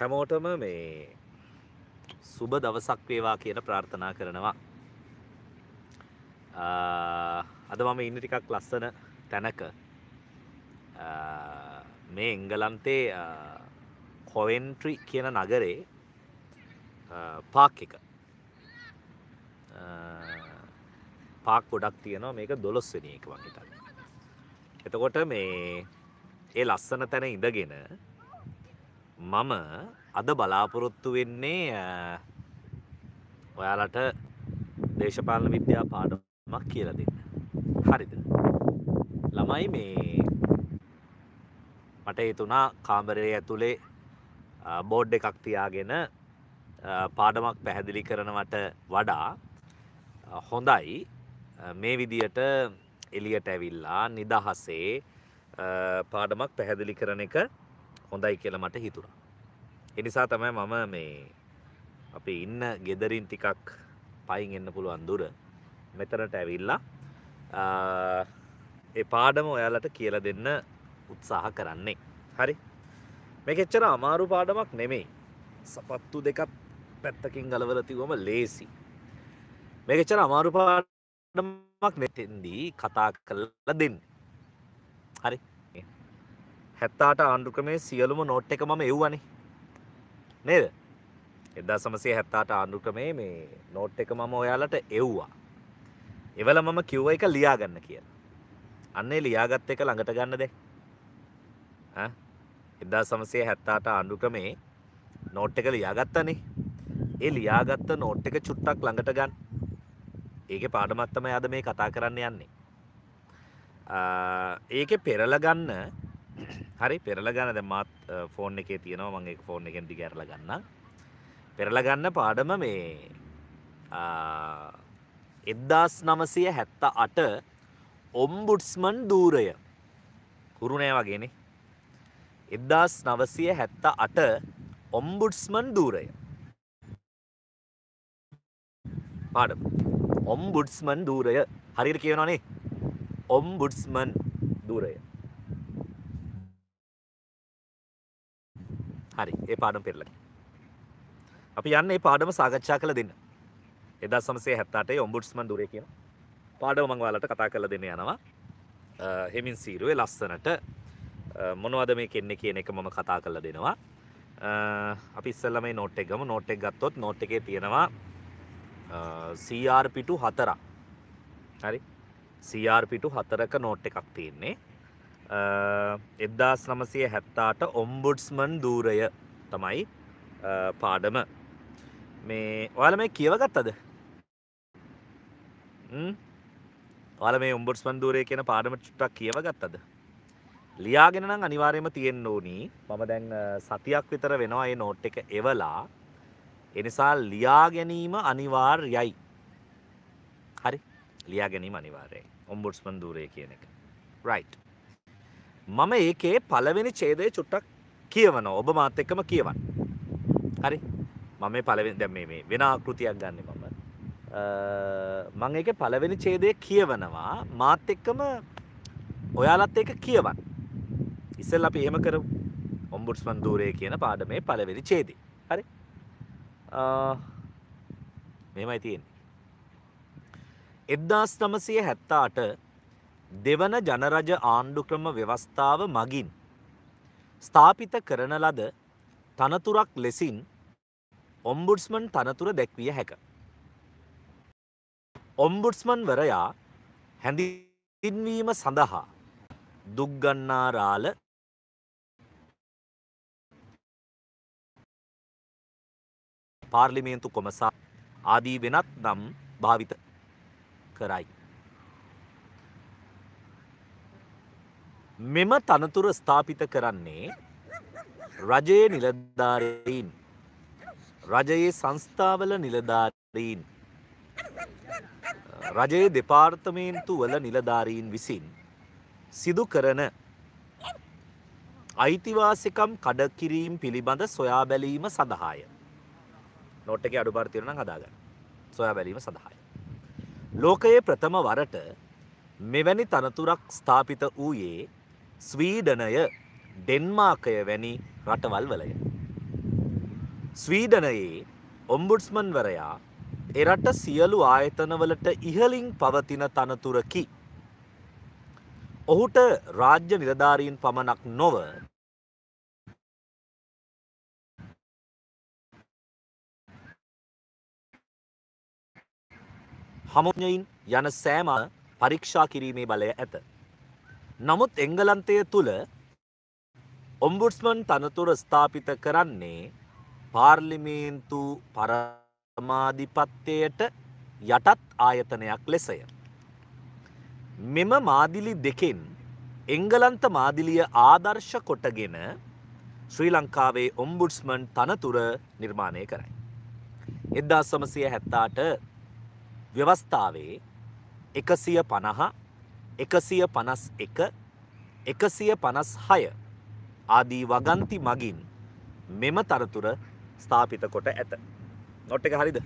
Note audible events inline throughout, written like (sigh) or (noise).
හැමෝටම මේ සුබ දවසක් වේවා කියන ප්‍රාර්ථනා කරනවා. අද මම ඉන්න ටිකක් ලස්සන තැනක. මේ එංගලන්තේ කොවෙන්ට්‍රි කියන නගරේ පාක් එක. පාක් ගොඩක් තියෙනවා. මේක දොළොස්වෙන එක වගේට එතකොට මේ ඒ ලස්සන තැන ඉඳගෙන මම අද බලාපොරොත්තු වෙන්නේ ඔයාලට දේශපාලන විද්‍යා පාඩමක් කියලා දෙන්න. හරිද? ළමයි මේ මට හිතුණා කාමරයේ ඇතුලේ බෝඩ් එකක් තියාගෙන පාඩමක් පැහැදිලි කරනවට වඩා හොඳයි මේ විදියට එලියට ඇවිල්ලා නිදහසේ පාඩමක් පැහැදිලි කරන එක හොඳයි කියලා මට හිතුණා. එනිසා තමයි මම මේ අපි ඉන්න ගෙදරින් ටිකක් පයින් එන්න පුළුවන් දුර මෙතනට ඇවිල්ලා ඒ පාඩම ඔයාලට කියලා දෙන්න උත්සාහ කරන්නේ. හරි. මේක එච්චර අමාරු පාඩමක් නෙමෙයි. සපත්තු දෙකක් පැත්තකින් ගලවලා තිබුවම ලේසි. මේක එච්චර අමාරු පාඩමක් නෙතෙන්දී කතා කරලා දෙන්න. හරි. 78 ආණ්ඩු ක්‍රමේ සියලුම නෝට් එක මම එව්වනේ. නේද? 1978 ආණ්ඩු ක්‍රමේ මේ නෝට් එක මම ඔයාලට එව්වා. එවල මම කිව්ව එක ලියා ගන්න කියලා. අන්නේ ලියාගත් එක ළඟට ගන්න දැන්. ඈ 1978 ආණ්ඩු ක්‍රමේ නෝට් එක ලියාගත්තනේ. ඒ ලියාගත්ත නෝට් එක චුට්ටක් ළඟට ගන්න. ඒකේ පාඩමක් තමයි අද මේ කතා කරන්න යන්නේ. ඒකේ පෙරලා ගන්න හරි පෙරලා ගන්න දැන් මාත් ෆෝන් එකේ තියෙනවා මම ඒක ෆෝන් එකෙන් දිග ඇරලා ගන්නම්. පෙරලා ගන්න පාඩම මේ 1978 ඔම්බුඩ්ස්මන් ධූරය. හුරු නෑ වගේනේ. 1978 ඔම්බුඩ්ස්මන් ධූරය. පාඩම. ඔම්බුඩ්ස්මන් ධූරය. හරියට කියනවනේ. ඔම්බුඩ්ස්මන් ධූරය. හරි ඒ පාඩම පෙරලා. අපි යන්න ඒ පාඩම සාකච්ඡා කළ දෙන්න. එදා සමසේ හැත්තාටේ ඔම්බුඩ්ස්මන් දුරේ කියන පාඩම මං ඔයාලට කතා කරලා දෙන්න යනවා. හෙමින් සීරුවේ ලස්සනට මොනවද මේ කෙන්නේ කියන එක මම කතා කරලා දෙනවා. අපි ඉස්සෙල්ලා මේ නෝට් එක ගමු. නෝට් එක ගත්තොත් නෝට් එකේ තියෙනවා CR පිටු 4ක්. හරි. CR පිටු 4ක නෝට් එකක් තියෙන්නේ. එදදාස් නමසය හැත්තාට ඔම්බුඩ්ස්මන් දූරය තමයි පාඩම. මේ ඔයාල මේ කියවගත්තද ඔයාල මේ උම්බුඩ්ස්මන් දූරය කියන පාඩම චුට්ටක් කියවගත්තද ලියාගෙන නම් අනිවාර්යයෙන්ම තියෙන්න ඕනි. මම දැන් සතියක් විතර වෙනවා මේ නෝට් එක එවලා. එනිසා ලියා ගැනීම අනිවාර්යයි. හරි? ලියා ගැනීම අනිවාර්යයි. ඔම්බුඩ්ස්මන් දූරය කියන එක. Right. මම ඒකේ පළවෙනි ඡේදය චුට්ටක් කියවනවා. ඔබ මාත් එක්කම කියවන්න. හරි? මම මේ පළවෙනි දැන් මේ මේ වෙන ආකෘතියක් ගන්නෙ මම. මම ඒකේ පළවෙනි ඡේදය කියවනවා. මාත් එක්කම ඔයාලත් එක්ක කියවන්න. ඉස්සෙල්ලා අපි එහෙම කරමු. ඔම්බුඩ්ස්මන් ධූරය කියන පාඩමේ පළවෙනි ඡේදය. හරි? මෙහෙමයි තියෙන්නේ. 1978 දෙවන ජනරජ ආණ්ඩුක්‍රම ව්‍යවස්ථාව මගින් ස්ථාපිත කරන ලද තනතුරක් ලෙසින් ඔම්බුඩ්ස්මන් තනතුර දැක්විය හැක. ඔම්බුඩ්ස්මන් වරයා හැඳින්වීම සඳහා දුක්ගන්නාරාල පාර්ලිමේන්තු කොමසා ආදී වෙනත් නම් භාවිත කරයි. මෙම තනතුර ස්ථාපිත කරන්නේ රජයේ නිලධාරීන් රජයේ සංස්ථාවල නිලධාරීන් රජයේ දෙපාර්තමේන්තු වල නිලධාරීන් විසින් සිදු කරන අයිතිවාසිකම් කඩකිරීම් පිළිබඳ සොයා බැලීම සඳහාය. නොට් එක අඩු පර්තිරණ හදාගන්න සොයා බැලීම සඳහාය. ලෝකයේ ප්‍රථම වරට මෙවැනි තනතුරක් ස්ථාපිත වූයේ ස්වීඩනය ඩෙන්මාකය වැනි රටවල් වලය. ස්වීඩනයේ ඔම්බුඩ්ස්මන්වරයා එරට සියලු ආයතනවලට ඉහලින් පවතින තනතුරකි. ඔහුට රාජ්‍ය නිලධාරීන් පමණක් නොව හමුඥයින් යන සෑම පරීක්ෂා කිරීමේ බලය ඇත. නමුත් එංගලන්තය තුළ ඔම්බුඩ්ස්මන් තනතුර ස්ථාපිත කරන්නේ පාර්ලිමේන්තු පරමාධිපත්‍යයට යටත් ආයතනයක් ලෙසය. මෙම මාදිලි දෙකෙන් එංගලන්ත මාදිලිය ආදර්ශ කොටගෙන ශ්‍රී ලංකාවේ ඔම්බුඩ්ස්මන් තනතුර නිර්මාණය කරයි. එදදා සමසය හැත්තාට ව්‍යවස්ථාවේ එකසිය පණහ එකසිය පනස් එක එකසිය පනස් හය ආදී වගන්ති මගින් මෙම තරතුර ස්ථාපිත කොට ඇත. නොට් එක හරිද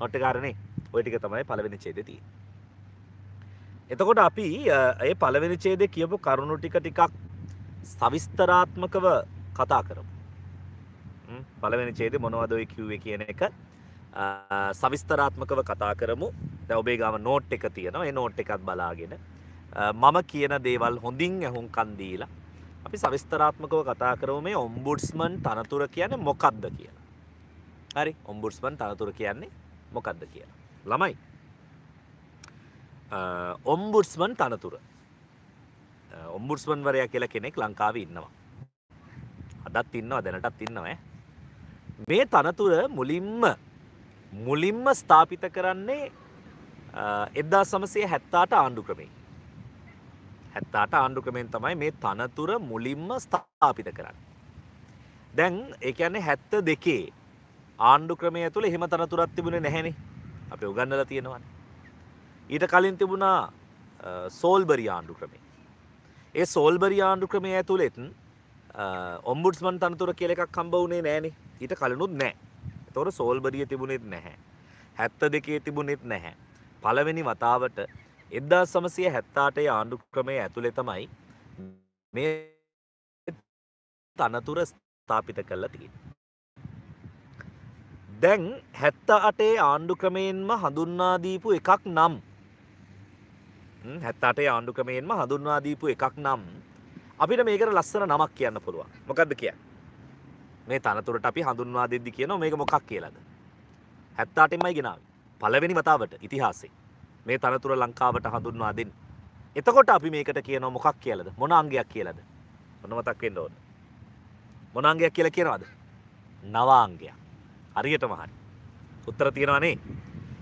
නොට්ට කාරණේ ඔය ටික තමයි පළවෙනි ඡේදය එතකොට අපි ඒ පළවෙනි ඡේදය කියපු කරුණු ටික ටිකක් සවිස්තරාත්මකව කතා කරමු. පළවෙනි ඡේදය මොනවද ඔය කිව්වේ කියන එක සවිස්තරාත්මකව කතා කරමු. දැන් ඔබේ ගාම නෝට් එක තියෙනවා. ඒ නෝට් එකත් බලාගෙන මම කියන දේවල් හොඳින් ඇහුම්කන් දීලා අපි සවිස්තරාත්මකව කතා කරමු මේ ඔම්බුඩ්ස්මන් තනතුර කියන්නේ මොකක්ද කියලා. හරි ඔම්බුඩ්ස්මන් තනතුර කියන්නේ මොකක්ද කියලා. ළමයි ඔම්බුඩ්ස්මන් තනතුර ඔම්බුඩ්ස්මන් වරයා කියලා කෙනෙක් ලංකාවේ ඉන්නවා. අදත් ඉන්නවා දැනටත් ඉන්නවා මේ තනතුර මුලින්ම මුලින්ම ස්ථාපිත කරන්නේ එදදා සමසය හැත්තාට ආණ්ඩු ක්‍රමේ. හැත්තාට ආණ්ඩු ක්‍රමෙන් තමයි මේ තනතුර මුලින්ම ස්ථාපිත කරන්න. දැන් ඒකන්නේ හැත්ත දෙකේ ආණ්ඩු ක්‍රමය තුළ එහෙම තනතුරත් තිබුණේ නැහැනේ අප උගන්නල තියෙනවන. ඊට කලින් තිබුණා සෝල්බරි ආණ්ඩු ක්‍රමේ. ඒ සෝල්බරි ආණ්ඩු ක්‍රමය ඇතුළෙත් ඔම්බුඩ්ස්මන් තනතුර කියල එකක් කම්බ වනේ නෑනේ ඊට කලනුත් නෑ තොර සෝල්බරිය තිබුණෙත් නැහැ. හැත්ත දෙකේ තිබුණෙත් නැහැ. පළවෙනි වතාවට එද්දා සමසය හැත්තාටේ ආණ්ඩු ක්‍රමය ඇතුළෙ තමයි මේ තනතුර ස්ථාපිත කරලා තිය. දැන් හැත්ත අටේ ආණ්ඩු ක්‍රමයෙන්ම හඳුන්වාදීපු එකක් නම් හැත්තාටේ ආණ්ඩු ක්‍රමයෙන්ම හඳුන්වාදීපු එකක් නම් අපිට මේකට ලස්සන නමක් කියන්න පුළුවන්. මොකක්ද කිය මේ තනතුරට අපි හඳුන්වා දෙද්දි කියන මේක මොකක් කියලද? හැත්තාටෙන්මයි ගෙනාව. පලවෙනි වතාවට ඉතිහාසේ. මේ තනතුර ලංකාවට හඳුන්වා දෙන්න. එතකොට අපි මේකට කියන මොකක් කියලද? මොනාංගයක් කියලද? ඔන්න මතක්වෙන්න ඕන? මොනාංගයක් කියල කියනවාද? නවාංගයක්. හරියට මහරි උත්තර තියෙනවානේ.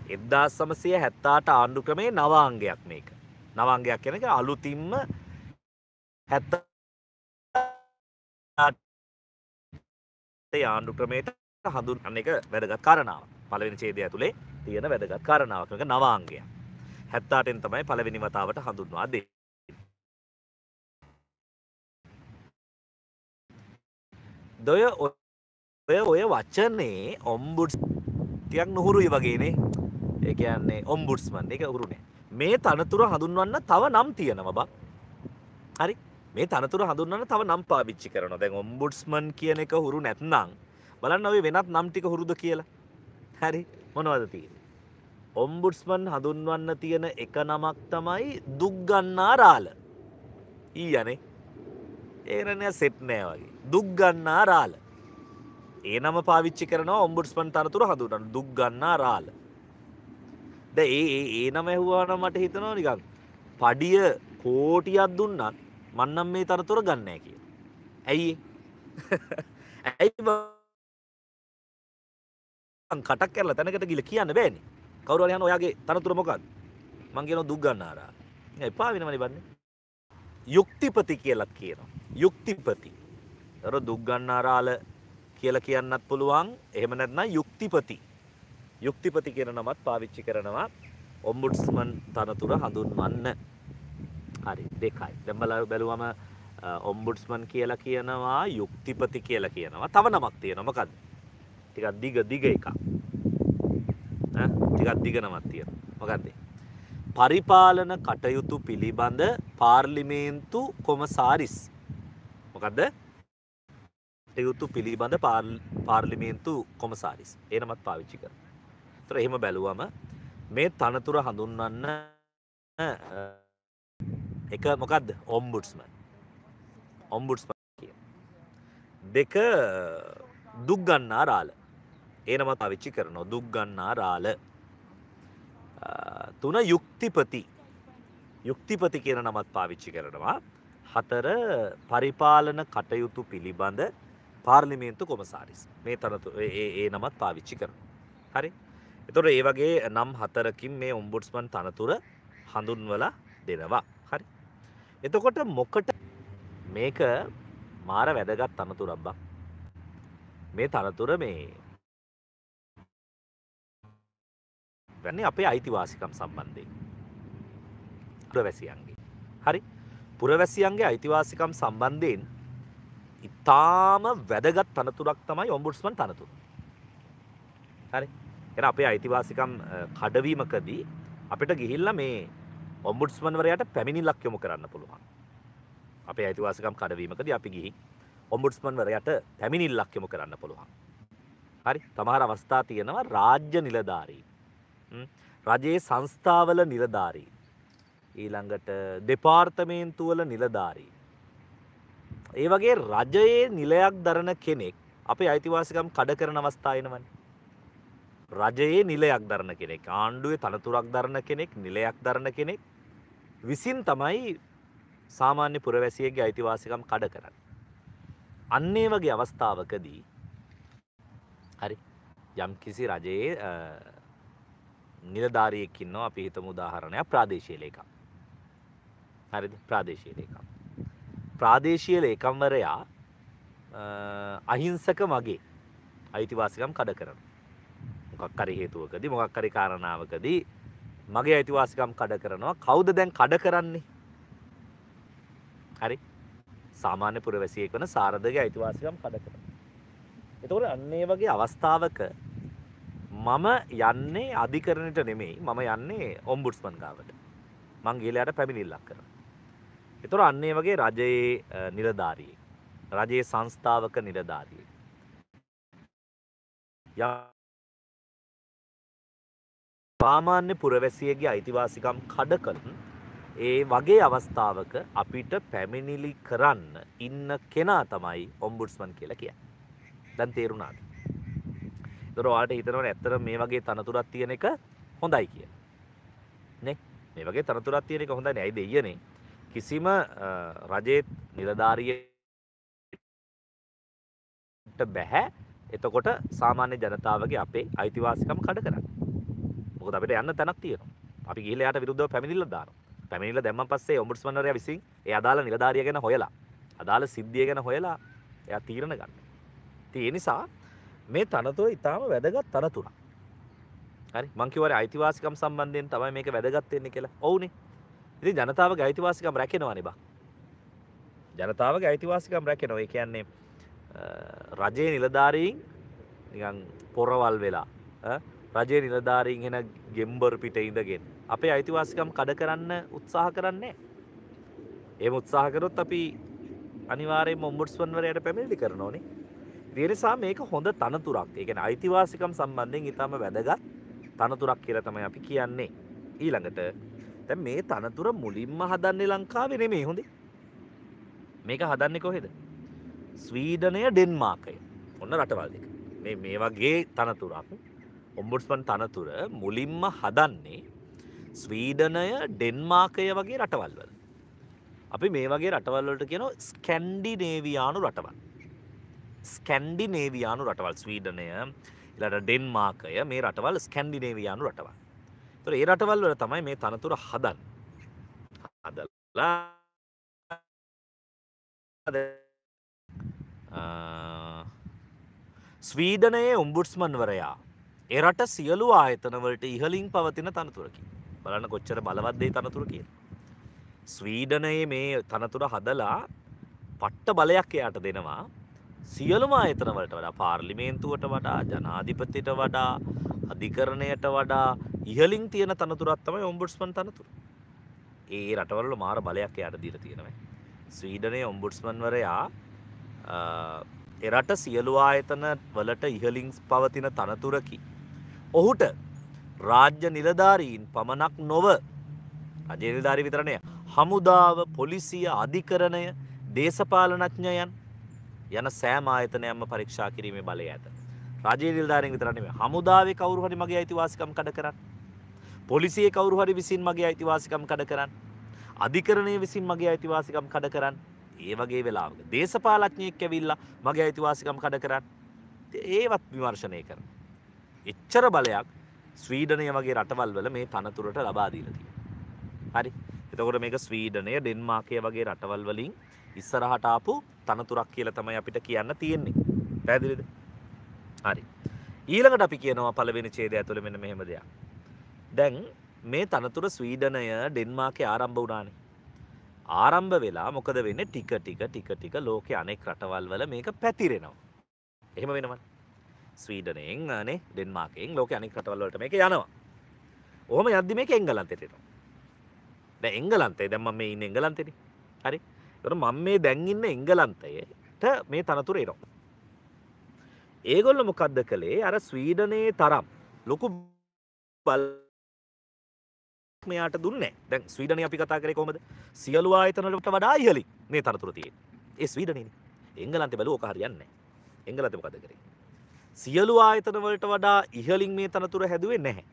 එද්දා සමසය හැත්තාට ආණ්ඩු ක්‍රමේ නවාංගයක් මේක. නවාංගයක් කෙනක අලුතින්ම හැත්ත ආණ්ඩු ක්‍රමයට හඳුන් අන්න එක වැදගත් කාරණාව පලවෙනි චේදය ඇතුළේ තියෙන වැදගත් කාරණාවකක නවාංගය හැත්තාටෙන් තමයි පළවෙනි වතාවට හඳුන්වා දේ දොය ඔය ඔය වචනේ ඔම්බුඩ් තියක් නොහුරුයි වගේනේ. ඒ කියන්නේ ඔම්බුඩ්ස්මන් එක හුරුනේ මේ තනතුර හඳුන්වන්න තව නම් තියෙනව බක් හරි? මේ තනතුර හඳුන්න්න තව නම් පාවිච්චි කරන දැන් ඔම්බුඩ්ස්මන් කියන එක හුරු නැත්නම් බලන්න ඔය වෙනත් නම් ටික හුරුද කියලා. හැරි? මොනවද තියෙන ඔම්බුඩ්ස්මන් හඳුන්වන්න තියෙන එක නමක් තමයි දුක්ගන්නා රාල ඊ යනේ ඒරණය සෙට් නෑ වගේ. දුක්ගන්නා රාල ඒ නම පාවිච්චි කරන ඔම්බුඩ්ස්මන් තනතුර හඳුනන් දුක්ගන්නා රාල ද ඒ ඒ නම ඇහුවාන මට හිතනවා නිකන් පඩිය කෝටියක් දුන්නත් මන්නම් මේ තනතුර ගන්නෑ කිය. ඇයි (laughs) ඇයි කටක් කරලා තැනකට ගිල කියන්න බෑනි කවරුවල යන ඔයාගේ තනතුර මොකක්ද? මංගෙන දුක් ගන්නාරා එපා වෙනමනි බන්න. යුක්තිපති කියලත් කියනවා. යුක්තිපති. තර දුක්ගන්නාරාල කියල කියන්නත් පුළුවන්. එහෙම නැත්න යුක්තිපති. යුක්තිපති කියන නමත් පාවිච්චි කරනවා ඔම්බුඩ්ස්මන් තනතුර හඳුන්වන්න. හරි දෙකයි. දැම්බල බැලුවම ඔම්බුඩ්ස්මන් කියලා කියනවා යුක්තිපති කියලා කියනවා. තව නමක් තියෙන මොකක්ද ටිකක් දිග දිග එක ටිකක් දිග නමත් තියෙන මොකක්දේ? පරිපාලන කටයුතු පිළිබඳ පාර්ලිමේන්තු කොමසාරිස්. මොකක්ද? කටයුතු පිළිබඳ පාර්ලිමේන්තු කොමසාරිස්. එනමත් පාවිච්චි කර. තර එහෙම බැලුවම මේ තනතුර හඳුන්වන්න එක මොකක්ද? ඔම්බුඩ්ස්ම ඔම්බුඩ්ස්ම කිය. දෙක දුක්ගන්නා රාල ඒනමත් අවිච්චි කරනවා. දුක්ගන්නා රාල තුන යුක්තිපති. යුක්තිපති කියන නමත් පාවිච්චි කරනවා. හතර පරිපාලන කටයුතු පිළිබඳ පාර්ලිමේන්තු කොමසාරිස්. මේ තනතු ඒ නමත් පාවිච්චි කරන හරි? එතොට ඒ වගේ නම් හතරකින් මේ ඔම්බුඩ්ස්මන් තනතුර හඳුන්වල දෙනවා. හරි? එතකොට මොකට මේක මාර වැදගත් තනතුරබ්බක් මේ තනතුර මේ වැන්නේ අපේ අයිතිවාසිකම් සම්බන්ධය පුරවැසියන්ගේ. හරි? පුරවැසියන්ගේ අයිතිවාසිකම් සම්බන්ධයෙන් ඉතාම වැදගත් තනතුරක් තමයි ඔම්බුඩ්ස්මන් තනතුර. හරි? එන අපේ අයිතිවාසිකම් කඩවීමකදී අපිට ගිහිල්ල මේ ඔම්බුඩ්ස්මන්වරයට පැමිණිල්ලක් යොමු කරන්න පුළුවන්. අපේ අයිතිවාසිකම් කඩවීමකද අපි ගිහි ඔම්බුඩ්ස්මන්වරයට පැමිණිල්ලක් යොමු කරන්න පුළුවන්. හරි? තමහර අවස්ථා තියෙනවා රාජ්‍ය නිලධාරී රජයේ සංස්ථාවල නිලධාරී. ඊළඟට දෙපාර්තමේන්තුවල නිලධාරී. ඒ වගේ රජයේ නිලයක් දරන කෙනෙක් අපේ අයිතිවාසිකම් කඩ කරන අවස්ථායනවන රජයේ නිලයක් දරන කෙනෙක් ආණ්ඩුවේ තනතුරක් දරන කෙනෙක් නිලයක් දරන කෙනෙක් විසින් තමයි සාමාන්‍ය පුරවැසියගේ අයිතිවාසිකම් කඩ කරන්න. අන්නේ වගේ අවස්ථාවකදී හරි යම් කිසි රජයේ නිලධාරියකින්නවා අපි හිතම උදාහරණයක්. ප්‍රාදේශීය ලේකම්. හරිද? ප්‍රාදේශීය ලේකම්. ප්‍රාදේශීය ලේකම්වරයා අහිංසක මගේ අයිතිවාසිකම් කඩ කරන. මොකක්කරි හේතුවකදී මොකක්කරි කාරණාවකදී මගේ අයිතිවාසිකම් කඩ කරනවා. කවුද දැන් කඩ කරන්නේ? හරි. සාමාන්‍ය පුරවැසියෙක් වන සාරධගේ අයිතිවාසිකම් කඩ කර එතකොට අන්නේ වගේ අවස්ථාවක මම යන්නේ අධිකරණයට නෙමෙයි මම යන්නේ ඔම්බුඩ්ස්මන් ගාවට මං ගිහලා යට පැමිණිල්ලක් කරනවා. ඒතර අන්නේ වගේ රජයේ නිලධාරියෙක් රජයේ සංස්ථාවක නිලධාරියෙක් සාමාන්‍ය පුරවැසියගේ අයිතිවාසිකම් කඩ කළන් ඒ වගේ අවස්ථාවක අපිට පැමිණිලි කරන්න ඉන්න කෙනා තමයි ඔම්බුඩ්ස්මන් කියලා කිය. දැන් තේරුණාද. දොරවාට හිතනවට ඇත්තර මේ වගේ තනතුරත් තියෙන එක හොඳයි කිය. නේ මේ වගේ තනතුරත් තියෙන එක හොඳයි ඇයි දෙයනේ කිසිම රජේත් නිලධාරියට බැහැ එතකොට සාමාන්‍ය ජනතාවගේ අපේ අයිතිවාසිකම් කඩ කරන්න. මොකද අපිට යන්න තැනක් තියෙනවා. අපි ගිහලා යාට විරුද්ධව පැමිණිල්ල දානවා. පැමිණිල්ල දැම්මන් පස්සේ ඔම්බුඩ්ස්මන්වරයා විසින් ඒ අදාළ නිලධාරිය ගැන හොයලා අදාළ සිද්ධිය ගැන හොයලා එයා තීරණ ගන්න. ඉතින් ඒ නිසා මේ තනතුර ඊටාම වැදගත් තනතුරක්. හරි මං කිව්වනේ අයිතිවාසිකම් සම්බන්ධයෙන් තමයි මේක වැදගත් වෙන්නේ කියලා. ඔව්නේ. ඉතින් ජනතාවගේ අයිතිවාසිකම් රැකෙනවානේ බා. ජනතාවගේ අයිතිවාසිකම් රැකෙනවා. ඒ කියන්නේ රජයේ නිලධාරීන් නිකන් පොරවල් වෙලා රජයේ නිලධාරීන් එන ගෙම්බර් පිට ඉඳගෙන අපේ අයිතිවාසිකම් කඩ කරන්න උත්සාහ කරන්නේ. ඒම උත්සාහකරොත් අපි අනිවාරයෙන් මොම්බුඩ්ස්වන්වරයට පැමිණිලි කරනෝනේ. දියනිසා මේක හොඳ තනතුරක් ඒකෙන අයිතිවාසිකම් සම්බන්ධයෙන් ඉතාම වැදගත් තනතුරක් කියල තමයි අපි කියන්නේ. ඊළඟට තැ මේ තනතුර මුලින්ම හදන්නේ ලංකාවෙ නෙමේ හොඳේ මේක හදන්නේ කොහෙද. ස්වීඩනය ඩෙන්මාකය ඔන්න රටවල් දෙක මේ මේ වගේ තනතුරක් ඔම්බුඩ්ස්පන් තනතුර මුලින්ම හදන්නේ ස්වීඩනය ඩෙන්මාකය වගේ රටවල්වල. අපි මේ වගේ රටවල්වලට කියන ස්කැන්ඩි නේවයානු රටවල්. ස්කැන්ඩි නේවයානු රටවල් ස්වීඩනය ඉලට ඩෙන්මාකය මේ රටවල් ස්කැන්ඩිනේවයානු රටවල්. තොර ඒ රටවල් වල තමයි මේ තනතුර හදන් හදලා ස්වීඩනයේ උම්බුඩ්ස්මන්වරයා එරට සියලු ආයතනවලට ඉහලින් පවතින තනතුරකි බලන්න කොච්චර බලවත්දේ තනතුර කිය. ස්වීඩනයේ මේ තනතුර හදලා පට්ට බලයක් එයාට දෙනවා සියලුම ආයතනවලට වඩා පාර්ලිමේන්තුවට වඩා ජනාධිපතිට වඩා අධිකරණයට වඩා ඉහලින් තියෙන තනතුරත් තමයි ඔම්බුඩ්ස්මන් තනතුර. ඒ රටවල මාර බලයක් එයාට දීලා තියෙනවා. ස්වීඩනයේ ඔම්බුඩ්ස්මන්වරයා එරට සියලු ආයතන වලට ඉහලින් පවතින තනතුරකි. ඔහුට රාජ්‍ය නිලධාරීන් පමණක් නොව රජනිලධාරි විතරණය හමුදාව පොලිසිය අධිකරණය දේශපාලනඥයන් යන සෑම ආයතනයම්ම පරීක්ෂා කිරීමේ බලය ඇත. රජයේ නිලධාරීන් විතරනේ හමුදාවේ කවුරු හරි මගේ අයිතිවාසිකම් කඩ කරන්න. පොලිසියේ කවුරු හරි විසින් මගේ අයිතිවාසිකම් කඩ කරන්න. අධිකරණය විසින් මගේ අයිතිවාසිකම් කඩ කරන්න. ඒ වගේ වෙලාවක දේශපාලඥයෙක් ඇවිල්ලා මගේ අයිතිවාසිකම් කඩ කරන්න. ඒවත් විමර්ශනය කරන. එච්චර බලයක් ස්වීඩනය වගේ රටවල් වල මේ තනතුරට ලබා දීලා තියෙනවා. හරි. එතකොට මේක ස්වීඩනය ඩෙන්මාර්කය වගේ රටවල් වලින් ඉස්සරහට ආපු තනතුරක් කියලා තමයි අපිට කියන්න තියෙන්නේ. පැහැදිලිද? හරි. ඊළඟට අපි කියනවා පළවෙනි ඡේදය ඇතුළේ මෙන්න මෙහෙම දෙයක්. දැන් මේ තනතුර ස්වීඩනය ඩෙන්මාර්කේ ආරම්භ වුණානේ. ආරම්භ වෙලා මොකද වෙන්නේ ටික ටික ටික ටික ලෝකේ අනෙක් රටවල් වල මේක පැතිරෙනවා. එහෙම වෙනවනේ. ස්වීඩනයෙන් නේ ඩෙන්මාර්කයෙන් ලෝකේ අනෙක් රටවල් වලට මේක යනවා. ඔහොම යද්දි මේක එංගලන්තෙට එනවා. දැන් එංගලන්තේ දැන් මම මේ ඉන්නේ එංගලන්තේනේ. හරි. ඒතර මම මේ දැන් ඉන්න එංගලන්තයට මේ තනතුර එනවා. ඒගොල්ලෝ මොකද්ද කළේ? අර ස්වීඩනයේ තරම් ලොකු බල මෙයාට දුන්නේ දැන් ස්වීඩනය අපි කතා කරේ කොහමද? සියලු ආයතනවලට වඩා ඉහළින් මේ තනතුර තියෙන්නේ. ඒ ස්වීඩනයනේ එංගලන්තේ බැලුව ඔක හරියන්නේ නැහැ. එංගලන්තේ මොකද කරේ? සියලු ආයතන වලට වඩා ඉහළින් මේ තනතුර හැදුවේ නැහැ.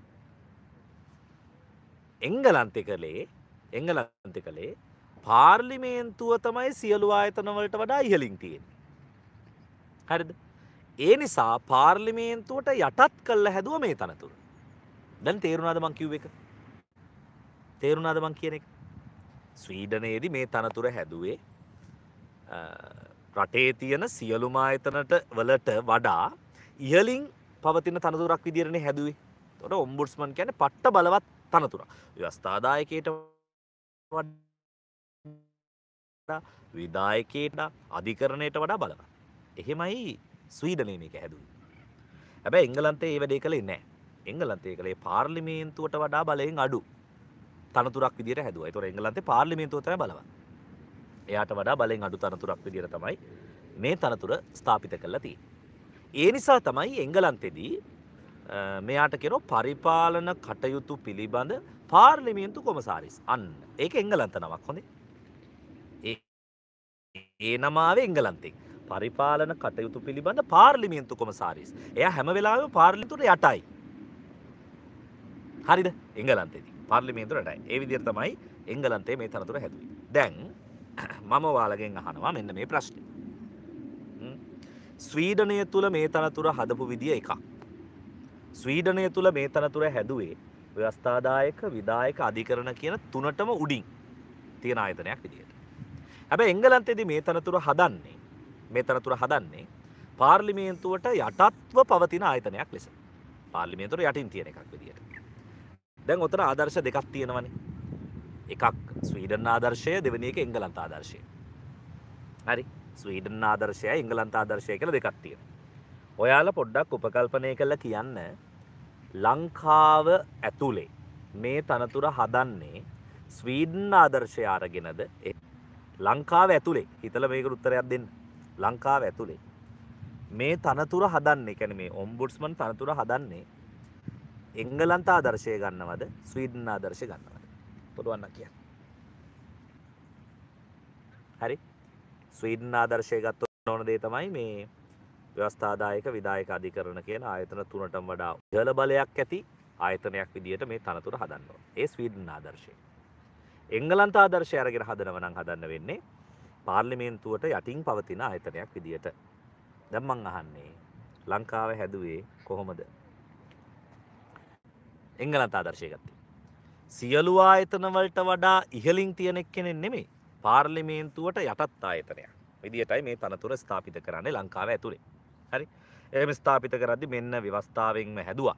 එංගලන්තේ කළේ එංගලන්තේ කළේ පාර්ලිමේන්තුව තමයි සියලු ආයතන වලට වඩා ඉහළින් තියෙන්නේ. හරිද? ඒ නිසා පාර්ලිමේන්තුවට යටත් කල්ල හැදුව මේ තනතුර දැන් තේරුණාද මං කිව් එක? තේරුණාද මං කියන එක? ස්වීඩනයේදී මේ තනතුර හැදුවේ රටේ තියෙන සියලුම ආයතනට වලට වඩා ඉහලින් පවතින තනතුරක් විදිරණ හැදුවේ. තොට ඔම්බුඩ්ස්මන් කියන පට්ට බලවත් තනතුර ව්‍යස්ථාදායකයට විදායකයට අධිකරණයට වඩා බලව එහෙමයි ස්වීඩනය මේක හැදුව. හැබැ එංගලන්තේ ඒ වැඩේ කළේ නෑ. එංගලන්තේ කළේ පාර්ලිමේන්තුවට වඩා බලයෙන් අඩු තනතුරක් විදිට හැදුව. තොර එංගලන්තේ පාර්ලිමේන්තුවතම බලව එයාට වඩා බලෙන් අඩු තනතුරක් විදිර තමයි මේ තනතුර ස්ථාපිත කරලා තිය ඒ නිසා තමයි එංගලන්තෙදී මෙයාට කෙනෝ පරිපාලන කටයුතු පිළිබඳ පාර්ලිමියන්තු කොමසාරිස්. අන්න. ඒක එංගලන්ත නමක් හොඳේ. ඒ නමාව එංගලන්තේ. පරිපාලන කටයුතු පිළිබඳ පාර්ලිමියන්තු කොමසාරිස් එය හැම වෙලාම පාර්ලිතුර යටයි. හරිද? එංගලන්තේදී. පාර්ලිමේන්තුරටයි ඒ විදිර තමයි එංගලන්තේ මේ තනතුර හැදුවේ. දැන් (clears throat) මම වාලගෙන් අහනවා මෙන්න මේ ප්‍රශ්නය ස්වීඩනය තුළ මේ තනතුර හදපු විදිිය එකක්. ස්වීඩනය තුළ මේ තනතුර හැදුවේ ව්‍යස්ථාදායක විදායක අධිකරණ කියන තුනටම උඩින් තියෙන ආයතනයක් විදියට. හැබ එංගලන්තෙදි මේ තනතුර හදන්නේ මේ තනතුර හදන්නේ පාර්ලිමේන්තුවට යටත්ව පවතින ආයතනයක් ලෙස. පාර්ලිමේන්තුර යටින් තියෙන එකක් විදියට. දැන් ඔතන ආදර්ශ දෙකක් තියෙනවනේ. එකක් ස්වීඩන් ආදර්ශය දෙවනි එක එංගලන්ත ආදර්ශය. හරි. ස්වීඩන් ආදර්ශය එංගලන්ත ආදර්ශය කළ දෙකක් තියෙන ඔයාල පොඩ්ඩක් උපකල්පනය කළ කියන්න. ලංකාව ඇතුලේ මේ තනතුර හදන්නේ ස්වීඩන් ආදර්ශය ආරගෙනද ලංකාව ඇතුළේ හිතල මේක උත්තරයක් දෙන්න. ලංකාව ඇතුළේ මේ තනතුර හදන්නේ කැන මේ ඔම්බුඩ්ස්මන් තනතුර හදන්නේ එංගලන්ත ආදර්ශය ගන්නවද ස්වීඩන් ආදර්ශය ගන්නවද? පුරුවන්න කිය හරි. ස්වීඩන් ආදර්ශය ගත්ත ඕන දේ තමයි මේ ව්‍යවස්ථාදායක විදායක අධිකරන කියන ආයතන තුනටම වඩා ජල බලයක් ඇති ආයතනයක් විදිට මේ තනතුර හදන්න ඒ ස්වීඩන් ආදර්ශය. එංගලන්ත ආදර්ශය අරගෙන හදනවනං හදන්න වෙන්නේ පාර්ලිමේන්තුවට යටින් පවතින ආයතනයක් විදියට. දැම්මං අහන්නේ ලංකාව හැදුවේ කොහොමද? එංගලන්ත ආදර්ශය ගත්තේ. සියලු ආයතනවලට වඩා ඉහලින් තියෙනෙක් කෙනෙන් නෙමේ පාර්ලිමේන්තුවට යටත් ආයතනයක්. විදිටයි මේ තනතුර ස්ථාපිත කරන්නේ ලංකාව ඇතුළේ හරි? එම ස්ථාපිත කරදදි මෙන්න ව්‍යවස්ථාවෙන්ම හැදවා.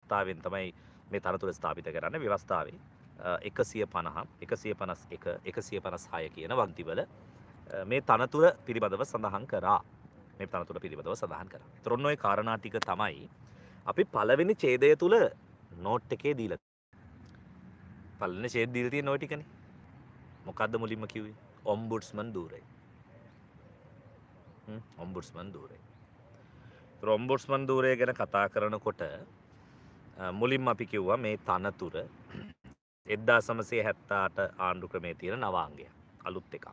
ව්‍යවස්ථාවෙන් තමයි මේ තනතුර ස්ථාපිත කරන්න ව්‍යවස්ථාවේ එකසිය පණහ එකසිය පනස් එක එකසිය පනස් හය කියන වන්තිවල මේ තනතුර පිළිබඳව සඳහන් කරා. මේ තනතුර පිළිබඳව සඳහන් කර. තරොන්නොය කාරණාටික තමයි අපි පලවෙනි චේදය තුළ නෝට් එකේ දීල පලන ශේද දීලතිය නොටිකන මොකක්ද මුලින්ම කිවේ ඔම්බුඩ්ස්මන් දූරයි ඔම්බුඩ්ස්මන් දූරේ රොම්බුඩ්ස්මන් දූරය ගැන කතා කරනකොට මුලින් අපි කිව්වා මේ තනතුර එද්දා සමසේ හැත්තාට ආණ්ඩු ක්‍රමේ තියෙන නවාංගය අලුත් එකක්.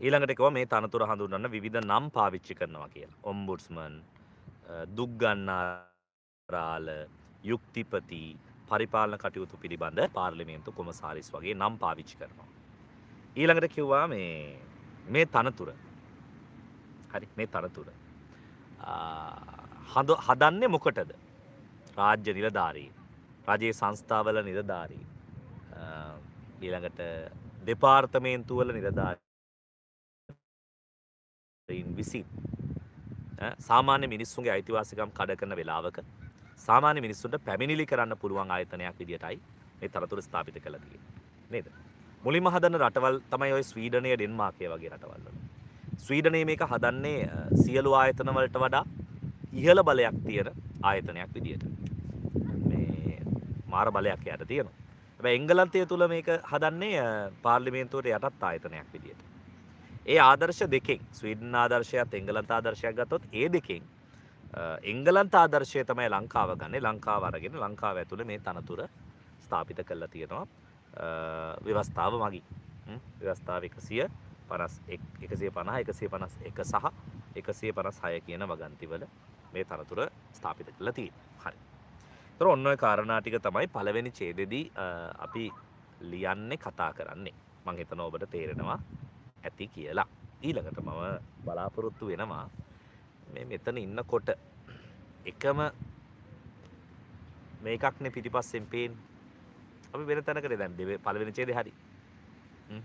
ඊළඟට එකව මේ තනතුර හඳුන්වන්න විවිධ නම් පාවිච්චි කරනවා කියලා. ඔම්බුඩ්ස්මන් දුක්ගන්නාරාල යුක්තිපති පරිපාලන කටයුතු පිළිබඳ පාර්ලිමේන්තු කොමසාරිස් වගේ නම් පාවිච්චි කරනවා. ඊළඟට කිව්වා මේ මේ තනතුර හරි මේ තනතුර හඳ හදන්නේ මොකටද? රාජ්‍ය නිලධාරී රජයේ සංස්ථාවල නිලධාරී ඊළඟට දෙපාර්තමේන්තුවල නිලධාරීන් විසින් සාමාන්‍ය මිනිස්සුන්ගේ අයිතිවාසිකම් කඩ කරන වෙලාවක සාමාන්‍ය මිනිස්සුන්ට පැමිණිලි කරන්න පුළුවන් ආයතනයක් විදිහටයි මේ තනතුර ස්ථාපිත කළ තියෙන්නේ නේද? මුලින්ම හදන රටවල් තමයි ඔය ස්වීඩනය ඩෙන්මාර්කය වගේ රටවල් වල. ස්වීඩනයේ මේක හදන්නේ සියලු ආයතන වලට වඩා ඉහළ බලයක් තියෙන ආයතනයක් විදිහට මේ මාර බලයක් යට තියෙනවා. හැබැයි එංගලන්තය තුල මේක හදන්නේ පාර්ලිමේන්තුවට යටත් ආයතනයක් විදිහට ඒ ආදර්ශ දෙකෙන් ස්වීඩන් ආදර්ශයත් එංගලන්ත ආදර්ශයක් ගත්තොත් ඒ දෙකෙන් එංගලන්ත ආදර්ශය තමයි ලංකාව ගන්නේ. ලංකාව අරගෙන ලංකාව ඇතුළේ මේ තනතුර ස්ථාපිත කරලා තියෙනවා. ව්‍යවස්ථාව මගින්. ව්‍යවස්ථාව එකසිය පනස් එකසේ පනහ එකසේ පනස් එක සහ එකසේ පනස් හය කියන වගන්තිවල මේ තනතුර ස්ථාපිත කරලා තියෙන හරි. තොර ඔන්න ඔය කාරණාටික තමයි පළවෙනි ඡේදෙදී අපි ලියන්නේ කතා කරන්නේ. මං හිතනවා ඔබට තේරෙනවා ඇති කියලා. ඊළඟට මම බලාපොරොත්තු වෙනවා මේ මෙතන ඉන්නකොට එකම මේකක්නේ පිටිපස්සෙන් පේන් අපි වෙන තැනකට දැන් දෙව පළවෙනි ඡේදේ හරි.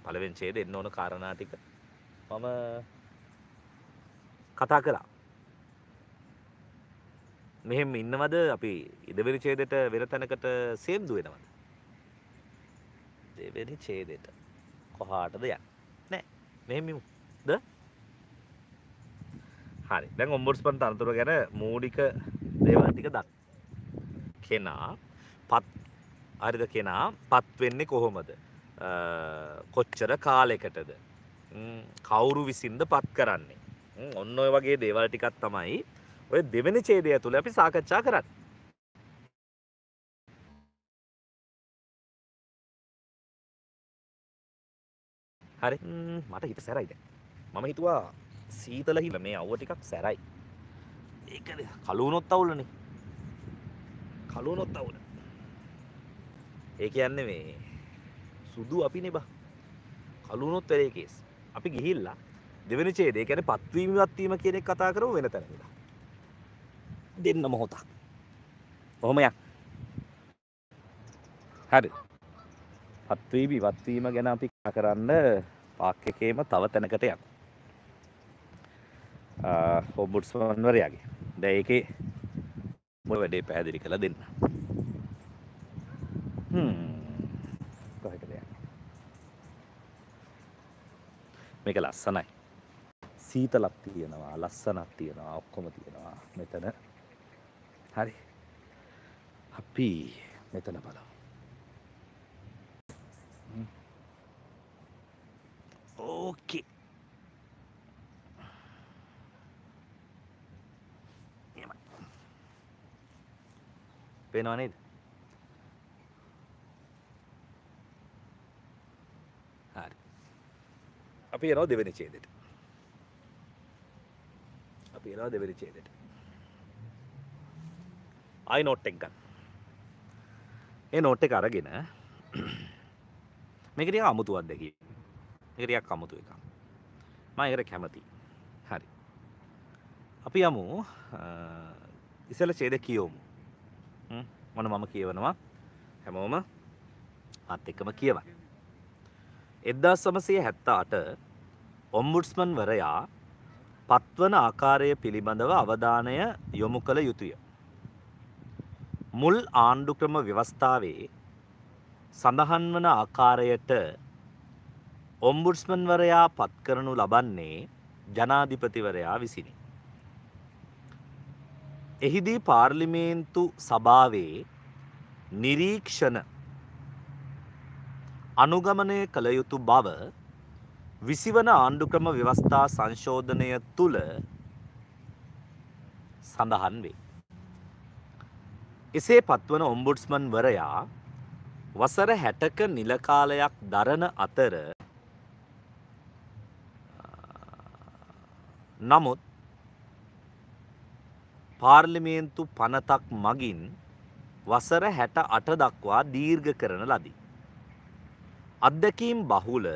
පළවෙනි ඡේදේ එන්න ඕන කාරණා ටික. මම කතා කළා. මෙහෙම ඉන්නවද? අපි ඉදවෙනි ඡේදෙට වෙන තැනකට සේම්දු වෙනවද? දෙවෙනි ඡේදෙට කොහාටද යන්නේ? නෑ. මෙහෙම ද? හරි. දැන් ඔම්බුඩ්ස්මන් තනතුර ගැන මූලික දේවල් ටික දන්න. කෙනා පත් හරිද කෙනා? පත් වෙන්නේ කොහොමද? කොච්චර කාලයකටද? කවුරු විසින්ද පත් කරන්නේ? ඔන්න ඔය වගේ දේවල් ටිකක් තමයි ඔය දෙවෙනි ඡේදය තුල අපි සාකච්ඡා කරන්නේ. හරි. මට හිත සැරයි දැන්. මම හිතුවා සීතල හිල මේ අව්ව ටිකක් සැරයි. ඒක කලුනොත් අවුලනේ. කලුනොත් අවුල. ඒ කියන්නේ මේ සුදු අපි නෙබා කලුනොත් වෙරේ කේස් අපි ගිහිල්ලා දෙවෙනි ඡේදය කියන්නේ පත්වීම වත්වීම කියන එක කතා කරමු වෙන තැන ඉඳලා දෙන්න මොහොතක්. ඔහොම යක්. හරි. පත්වීම වත්වීම ගැන අපි කතා කරන්න පාක් එකේම තව තැනකට යමු. හොබුට්ස්වන්වරයාගේ දැ ඒකේ මො වැඩේ පැහැදිලි කළ දෙන්න. කොහකද මේක ලස්සනයි. සීතලක් තියෙනවා ලස්සනක් තියෙනවා ඔක්කොම තියෙනවා මෙතන. හරි අපි මෙතන බලමු ඕකේ පේනවා නේද? හරි. අපි යනවා දෙවෙනි ඡේදෙට. අපි යනවා දෙවෙනි ඡේදෙට. ආයි නෝට් එක ගන්න. ඒ නෝට් එක අරගෙන මේක ටිකක් අමුතුවක් දැකී. මේක ටිකක් අමුතු එකක්. මම ඒකට කැමතියි. හරි. අපි යමු ඉසල ඡේද කියවමු. මොන මම කියවනවා හැමෝම අත් එක්කම කියවන්න. එද්දා සමසය හැත්තාට ඔම්බුඩ්ස්මන් වරයා පත්වන ආකාරය පිළිබඳව අවධානය යොමු කළ යුතුය. මුල් ආණ්ඩුක්‍රම ව්‍යවස්ථාවේ සඳහන් වන ආකාරයට ඔම්බුඩ්ස්මන්වරයා පත් කරනු ලබන්නේ ජනාධිපතිවරයා විසිනි. එහිදී පාර්ලිමේන්තු සභාවේ නිරීක්ෂණ අනුගමනය කළ යුතු බව විසිවන ආණ්ඩුක්‍රම ව්‍යවස්ථා සංශෝධනය තුළ සඳහන් වේ. එසේ පත්වන ඔම්බුඩ්ස්මන් වරයා වසර හැටක නිලකාලයක් දරන අතර නමුත් පාර්ලිමේන්තු පනතක් මගින් වසර හැට අට දක්වා දීර්ඝ කරන ලදී. අත්දැකීම් බහුල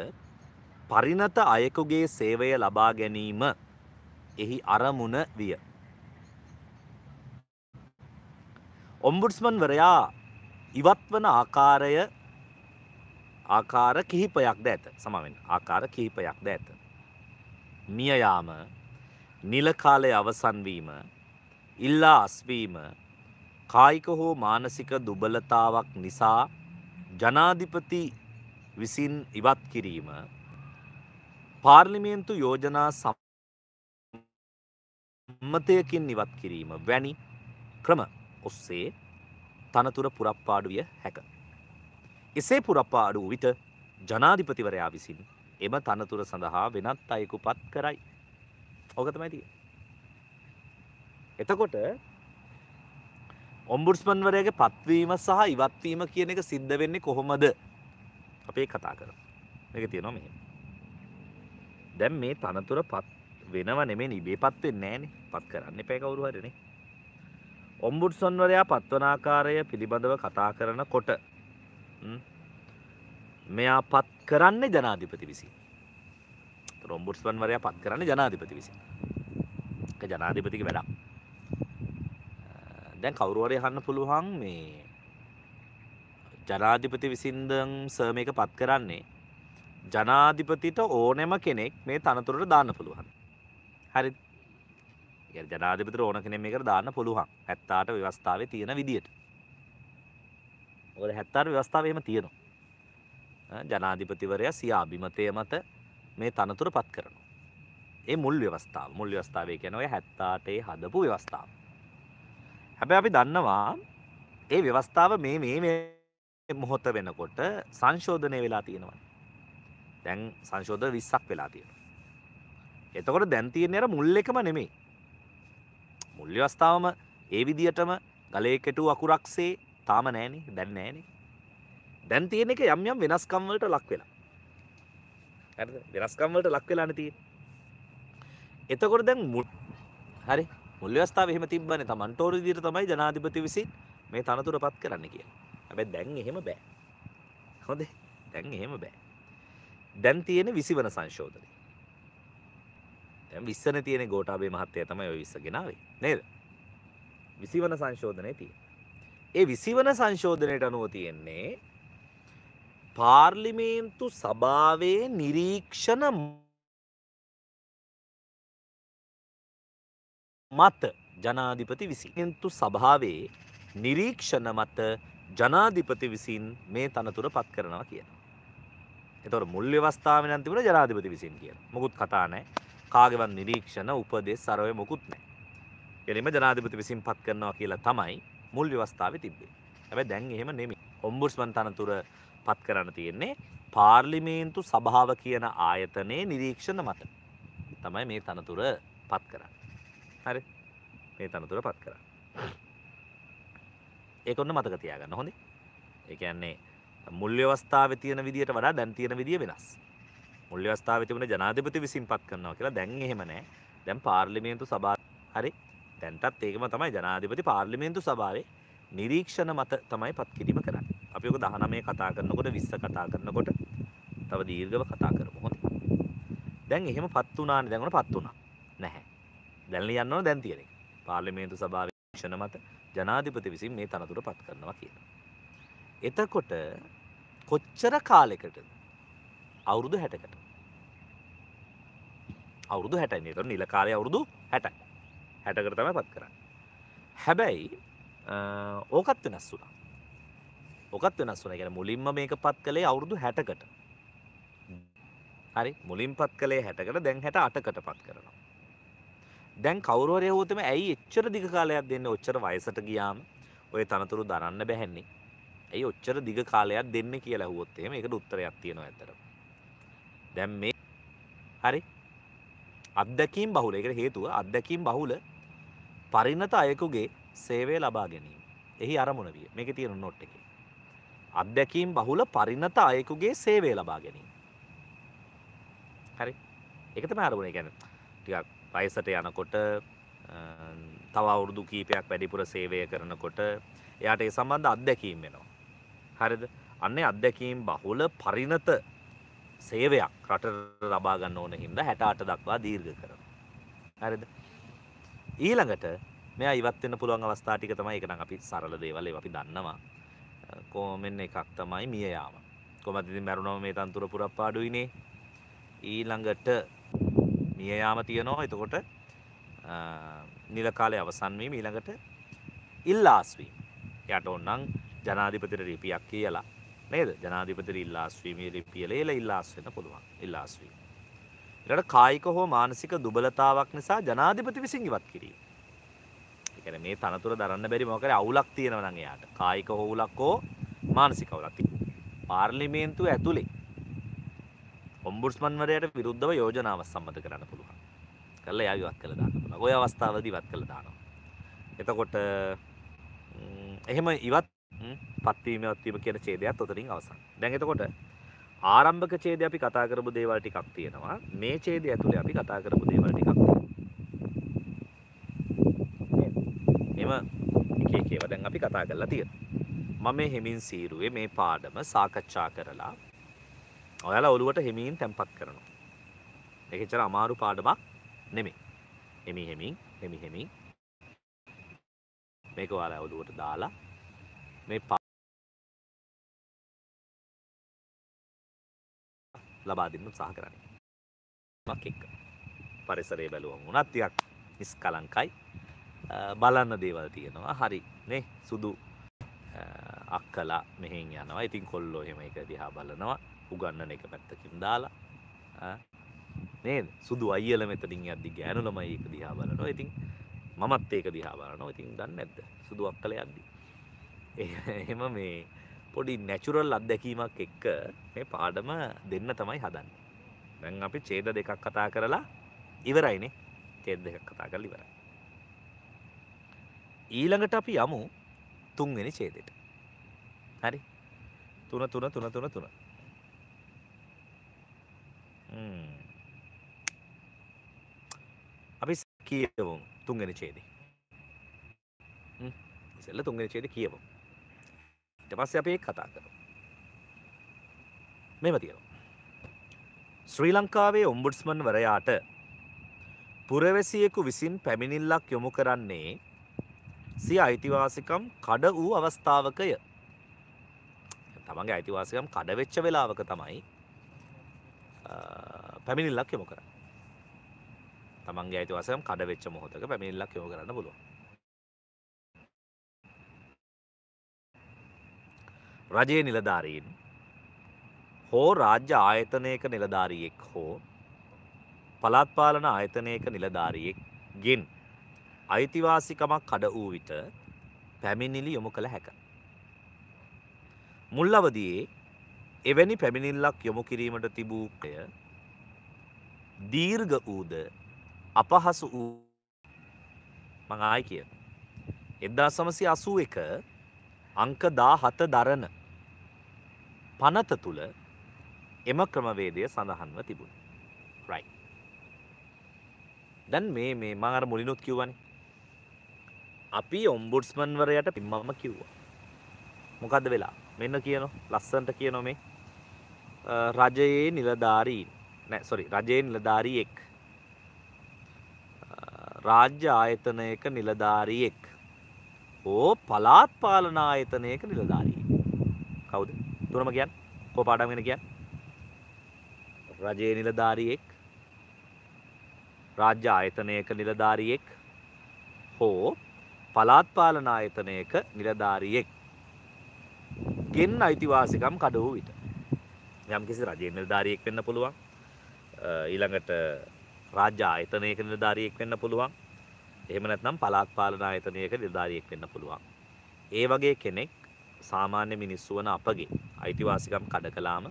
පරිනත අයෙකුගේ සේවය ලබා ගැනීම එහි අරමුණ විය. ඔම්බුඩ්ස්මන් වරයා ඉවත්වන ආකාරය ආකාර කිහිපයක් ද ඇත. සමවෙන් ආකාර කිහිපයක් ද ඇත. මියයාම නිලකාලය අවසන්වීම ඉල්ලා අස්වීම කායික හෝ මානසික දුබලතාවක් නිසා ජනාධිපති විසින් ඉවත් කිරීම පාර්ලිමේන්තු යෝජනා සම්මතයකින් ඉවත් කිරීම වැනි ක්‍රම. ඔස්සේ තනතුර පුරප්පාඩු විය හැක. එසේ පුරප්පාඩු විට ජනාධිපතිවරයා විසින් එම තනතුර සඳහා වෙනත් අයෙකු පත් කරයි. ඕකතමයිතිය. එතකොට ඔම්බුඩ්ස්මන්වරයගේ පත්වීම සහ ඉවත්වීම කියන එක සිද්ධ වෙන්නේ කොහොමද අපේ කතා කර එක තියෙනවා මෙහෙම. දැන් මේ තනතුර පත් වෙනව නෙමේ නිබේ පත්වෙන්නේ නෑනේ පත් කරන්න එපා කවුරු හරිනේ. ඔම්බුඩ්සන්වරයා පත්වනාකාරය පිළිබඳව කතා කරන කොට මෙයා පත් කරන්නේ ජනාධිපති විසි රොම්බුඩ්ස්වන්වරයා පත් කරන්න ජනාධිපති විසි ජනාධිපතික වැඩක්. දැන් කවුරුවරය හන්න පුළුවන් මේ ජනාධිපති විසින්දම් සර්ම එක පත් කරන්නේ ජනාධිපතිට ඕනෙම කෙනෙක් මේ තනතුරට දාන්න පුළුවන්. හරි ජනාධිපතිට ඕන කෙනෙ මේකට දාන්න පුළුවන්. ඇත්තාට ව්‍යවස්ථාවේ තියෙන විදියට. ඔ හැත්තාර ව්‍යවස්ථාවයම තියෙනවා. ජනාධිපතිවරය සිය අභිමතය මත මේ තනතුර පත් කරනවා. ඒ මුල් ව්‍යවස්ථාව. මුල් ව්‍යවස්ථාවේ කියනවය හැත්තාටේ හදපු ව්‍යවස්ථාව. හැබැ අපි දන්නවා ඒ ව්‍යවස්ථාව මේ මේ මොහොත වෙනකොට සංශෝධනය වෙලා තියෙනවා. දැන් සංශෝධ විස්සක් වෙලා තියෙන එතකොට දැන්තියෙන අර මුල් එකම නෙමේ මුල්්‍ය වස්ථාවම ඒ විදිහටම ගලේ කෙටු අකුරක්සේ තාම නෑනෙ දැන් නෑනෙ. දැන් තියෙන එක යම් යම් වෙනස්කම්වලට ලක් වෙලා. වෙනස්කම්වලට ලක් වෙලාන තිය එතකොට දැන් මුල් හරි. මුල්්‍යවස්ථාව එහෙම තිබ්බන තමන්ටෝර දිර තමයි ජනාධිපති විසින් මේ තනතුර පත් කරන්න කිය හැබැ දැන් එහෙම බෑ. හොඳේ. දැන් එහෙම බෑ. දැන් තියෙන විසිවන සංශෝධනය. විස්සන තියෙන ගෝටාබේ මහත්තය තමයි ඔය විස්ස ගෙනාවේ නේද? විසිවන සංශෝධනය තිය ඒ විසිවන සංශෝධනයට අනුව තියෙන්නේ පාර්ලිමේන්තු සභාවේ නිරීක්ෂණ මත ජනාධිපති විසින්තු සභාවේ නිරීක්ෂණ මත ජනාධිපති විසින් මේ තනතුර පත් කරනවා කියන. එතොට මුල් වස්ථාව නතිවන ජනාධිපති විසින් කිය මුකුත් කතානෑ කාගෙවන් නිරීක්ෂණ උපදෙස් සරවය මොකුත් නෑ. එනිම ජනාධිපති විසින් පත් කරනවා කියලා තමයි මුල් ව්‍යවස්ථාව තිබේ. හැබැ දැන් එහෙම නෙමි. ඔම්බුස්මන් තනතුර පත් කරන්න තියෙන්නේ පාර්ලිමේන්තු සභාව කියන ආයතනයේ නිරීක්ෂණ මත. තමයි මේ තනතුර පත් කරන්න. හරි මේ තනතුර පත් කරන්න. ඒකොන්න මතක තියාගන්න හොඳේ. ඒ කියන්නේ මුල් ව්‍යවස්ථාව තියෙන විදියට වඩා දැන් තියෙන විදිය වෙනස්. මුල් අවස්ථාව තිබුණ ජනාධිපති විසින් පත් කරනවා කියලා දැන් එහෙම නෑ. දැන් පාර්ලිමේන්තු සභාව හරි දැන්ටත් ඒකම තමයි ජනාධිපති පාර්ලිමේන්තු සභාවේ නිරීක්ෂණ මත තමයි පත් කිරීම කරන්නේ. අපි ඔක 19 කතා කරනකොට 20 කතා කරනකොට තව දීර්ඝව කතා කරමු හොඳයි. දැන් එහෙම පත් වුණානේ දැන් උන පත් වුණා. නැහැ. දැන් ලියන්න ඕන දැන් තියෙන එක. පාර්ලිමේන්තු සභාවේ නිරීක්ෂණ මත ජනාධිපති විසින් මේ තනතුර පත් කරනවා කියලා. එතකොට කොච්චර කාලෙකටද? අවුරුදු හැටකට. අවුරුදු හැටයි තොර නිල කාලය අවුරුදු හැට හැටකර තම පත් කරන්න. හැබැයි ඕකත් වෙනස් වුනා ඕකත් වෙනස් වන ගැන මුලින්ම මේක පත් කළේ අවුරුදු හැටකට. හරි? මුලින් පත් කළේ හැටකට දැන් හැට අටකට පත් කරනවා. දැන් කවරුවරය හෝතම ඇයි එච්චර දිග කාලයක් දෙන්න? ඔච්චර වයසට ගියාම ඔය තනතුරු දරන්න බැහැන්නේ? ඇයි ඔච්චර දිග කාලයක් දෙන්න කියලා හුවොත්තේ මේකට උත්තරයක් තියෙනවා ඇතර දැම් මේ හරි? අත්දැකීම් බහුල. එකට හේතුව අත්දැකීම් බහුල පරිණත අයකුගේ සේවය ලබා ගැනීම. එහි අරමුණ විය. මේක තියෙන නොට් එක. අත්දැකීම් බහුල පරිණත අයෙකුගේ සේවය ලබා ගැනීම. හරි. එකතම අරමුණ. ගැන ටිකක් වයසට යනකොට තව අවුරුදු කීපයක් වැඩිපුර සේවය කරනකොට එයාට ඒ සම්බන්ධ අත්දැකීම් වෙනවා හරිද? අන්නේ අත්දැකීම් බහුල පරිණත සේවයක් රට ලබා ගන්න ඕන හින්දා 68 දක්වා දීර්ඝ කරනවා. හරිද? ඊළඟට මෙයා ඉවත් වෙන්න පුළුවන් අවස්ථා ටික තමයි ඒක නම් අපි සරල දේවල් ඒවා අපි දන්නවා. කොමෙන් එකක් තමයි මිය යාම. කොහමද ඉතින් මැරුණම මේ තන්තුර පුරප්පාඩුයිනේ ඊළඟට මිය යාම තියෙනවා. එතකොට නිල කාලය අවසන් වීම. ඊළඟට ඉල්ලාස් වීම. යට ඕනනම් ජනාධිපතිට ලිපියක් කියලා. නේද ජනාධිපති ඉල්ලාස් වීමේ ලිපිය ලේලා ඉල්ලාස් වෙන්න පුළුවන් ඉල්ලාස් වීම ඊට කායික හෝ මානසික දුබලතාවක් නිසා ජනාධිපති විසින් ඉවත් කිරීම ඒ කියන්නේ මේ තනතුර දරන්න බැරි මොකද අවුලක් තියෙනවා නම් එයාට කායික හෝලක් හෝ මානසික අවුලක් පාර්ලිමේන්තුව ඇතුලේ ඔම්බුඩ්ස්මන්වරයට විරුද්ධව යෝජනාවක් සම්මත කරන්න පුළුවන්. කරලා එයා ඉවත් කළා දාන්න පුළුවන්. ওই අවස්ථාවේදී ඉවත් කළා දානවා. එතකොට එහෙම ඉවත් පත්වීම ඉවත්වීම කියන ඡේදයත් උතරින් අවසන්. දැන් එතකොට ආරම්භක ඡේදය අපි කතා කරපු දේවල් ටිකක් තියෙනවා. මේ ඡේදය ඇතුලේ අපි කතා කරපු දේවල් ටිකක් තියෙනවා. එම එක එක ඒවා දැන් අපි කතා කරලා තියෙනවා. මම මේ හෙමින් සීරුවේ මේ පාඩම සාකච්ඡා කරලා ඔයාලා ඔළුවට හෙමින් තැම්පත් කරනවා. ඒක එච්චර අමාරු පාඩමක් නෙමෙයි. හෙමි හෙමින් හෙමි හෙමින් මේක ඔයාලා ඔළුවට දාලා මේ ලබා දෙන්න උත්සාහ කරන්නේ. මක් එක්ක. පරිසරය බැලුවම උනත් ටිකක් නිස්කලංකයි. බලන්න දේවල් තියෙනවා. හරි නේ සුදු අක්කලා මෙහෙන් යනවා. ඉතින් කොල්ලෝ එහෙම එක දිහා බලනවා. උගන්නන එක පැත්තකින් දාලා නේද සුදු අයියල මෙතනින් යද්දි ගෑනු ළමයි ඒක දිහා බලනවා. ඉතින් මමත් ඒක දිහා බලනවා. ඉතින් දන්නේ නැද්ද? සුදු අක්කල යද්දි. එහෙම මේ පොඩි නැචුරල් අත්දැකීමක් එක්ක මේ පාඩම දෙන්න තමයි හදන්නේ. දැන් අපි ඡේද දෙකක් කතා කරලා ඉවරයිනේ. ඡේද දෙකක් කතා කරලා ඉවරයි. ඊළඟට අපි යමු තුන්වෙනි ඡේදෙට. හරි. තුන තුන තුන තුන තුන. අපි කියවමු තුන්වෙනි ඡේදේ. ඉතින් තුන්වෙනි ඡේදේ කියවමු. ඊට පස්සේ අපි ඒක කතා කරමු. මෙහෙම තියෙනවා. ශ්‍රී ලංකාවේ ඔම්බුඩ්ස්මන් වරයාට පුරවැසියෙකු විසින් පැමිණිල්ලක් යොමු කරන්නේ සිය අයිතිවාසිකම් කඩ වූ අවස්ථාවකය. තමන්ගේ අයිතිවාසිකම් කඩ වෙච්ච වෙලාවක තමයි පැමිණිල්ලක් යොමු කරන්නේ. තමන්ගේ අයිතිවාසිකම් කඩ වෙච්ච මොහොතක පැමිණිල්ලක් යොමු කරන්න පුළුවන්. රජයේ නිලධාරීන් හෝ රාජ්‍ය ආයතනයක නිලධාරියෙක් හෝ පළාත් පාලන ආයතනයක නිලධාරියෙක් ගෙන් අයිතිවාසිකමක් කඩ වූ විට පැමිණිලි යොමු කළ හැක. මුල් අවදියේ එවැනි පැමිණිල්ලක් යොමු කිරීමට තිබූකය දීර්ඝ වූද අපහසු වූ මං ආයි කියන. එදදා සමසි අසූ එක අංක දා හත දරන පනත තුළ එම ක්‍රමවේදය සඳහන්ව තිබුණ. රයි. දැන් මේ මේ මං අර මුලිනුත් කිව්වනේ. අපි ඔම්බුඩ්ස්මන්වරයට පිම්මම කිව්වා. මොකද්ද වෙලා? මෙන්න කියනවා ලස්සනට කියනවා මේ රජයේ නිලධාරීන් නෑ සොරි රජයේ නිලධාරියෙක් රාජ්‍ය ආයතනයක නිලධාරියෙක් ඕ පලාත් පාලන ආයතනයක නිලධාරියෙක් කවුද තුනම කියන්න කෝ පාඩම් වෙන කියන්න රජයේ නිලධාරියෙක් රාජ්‍ය ආයතනයක නිලධාරියෙක් හෝ පලාත් පාලන ආයතනයක නිලධාරියෙක් ගෙන් අයිතිවාසිකම් කඩ වූ විට යම් කිසි රජයේ නිලධාරියෙක් වෙන්න පුළුවන් ඊළඟට රාජ්‍ය ආයතනයක නිලධාරියෙක් වෙන්න පුළුවන් එහෙම නැත්නම් පළාත් පාලන ආයතනයක නිලධාරියෙක් වෙන්න පුළුවන්. ඒ වගේ කෙනෙක් සාමාන්‍ය මිනිස්සු වන අපගේ අයිතිවාසිකම් කඩ කළාම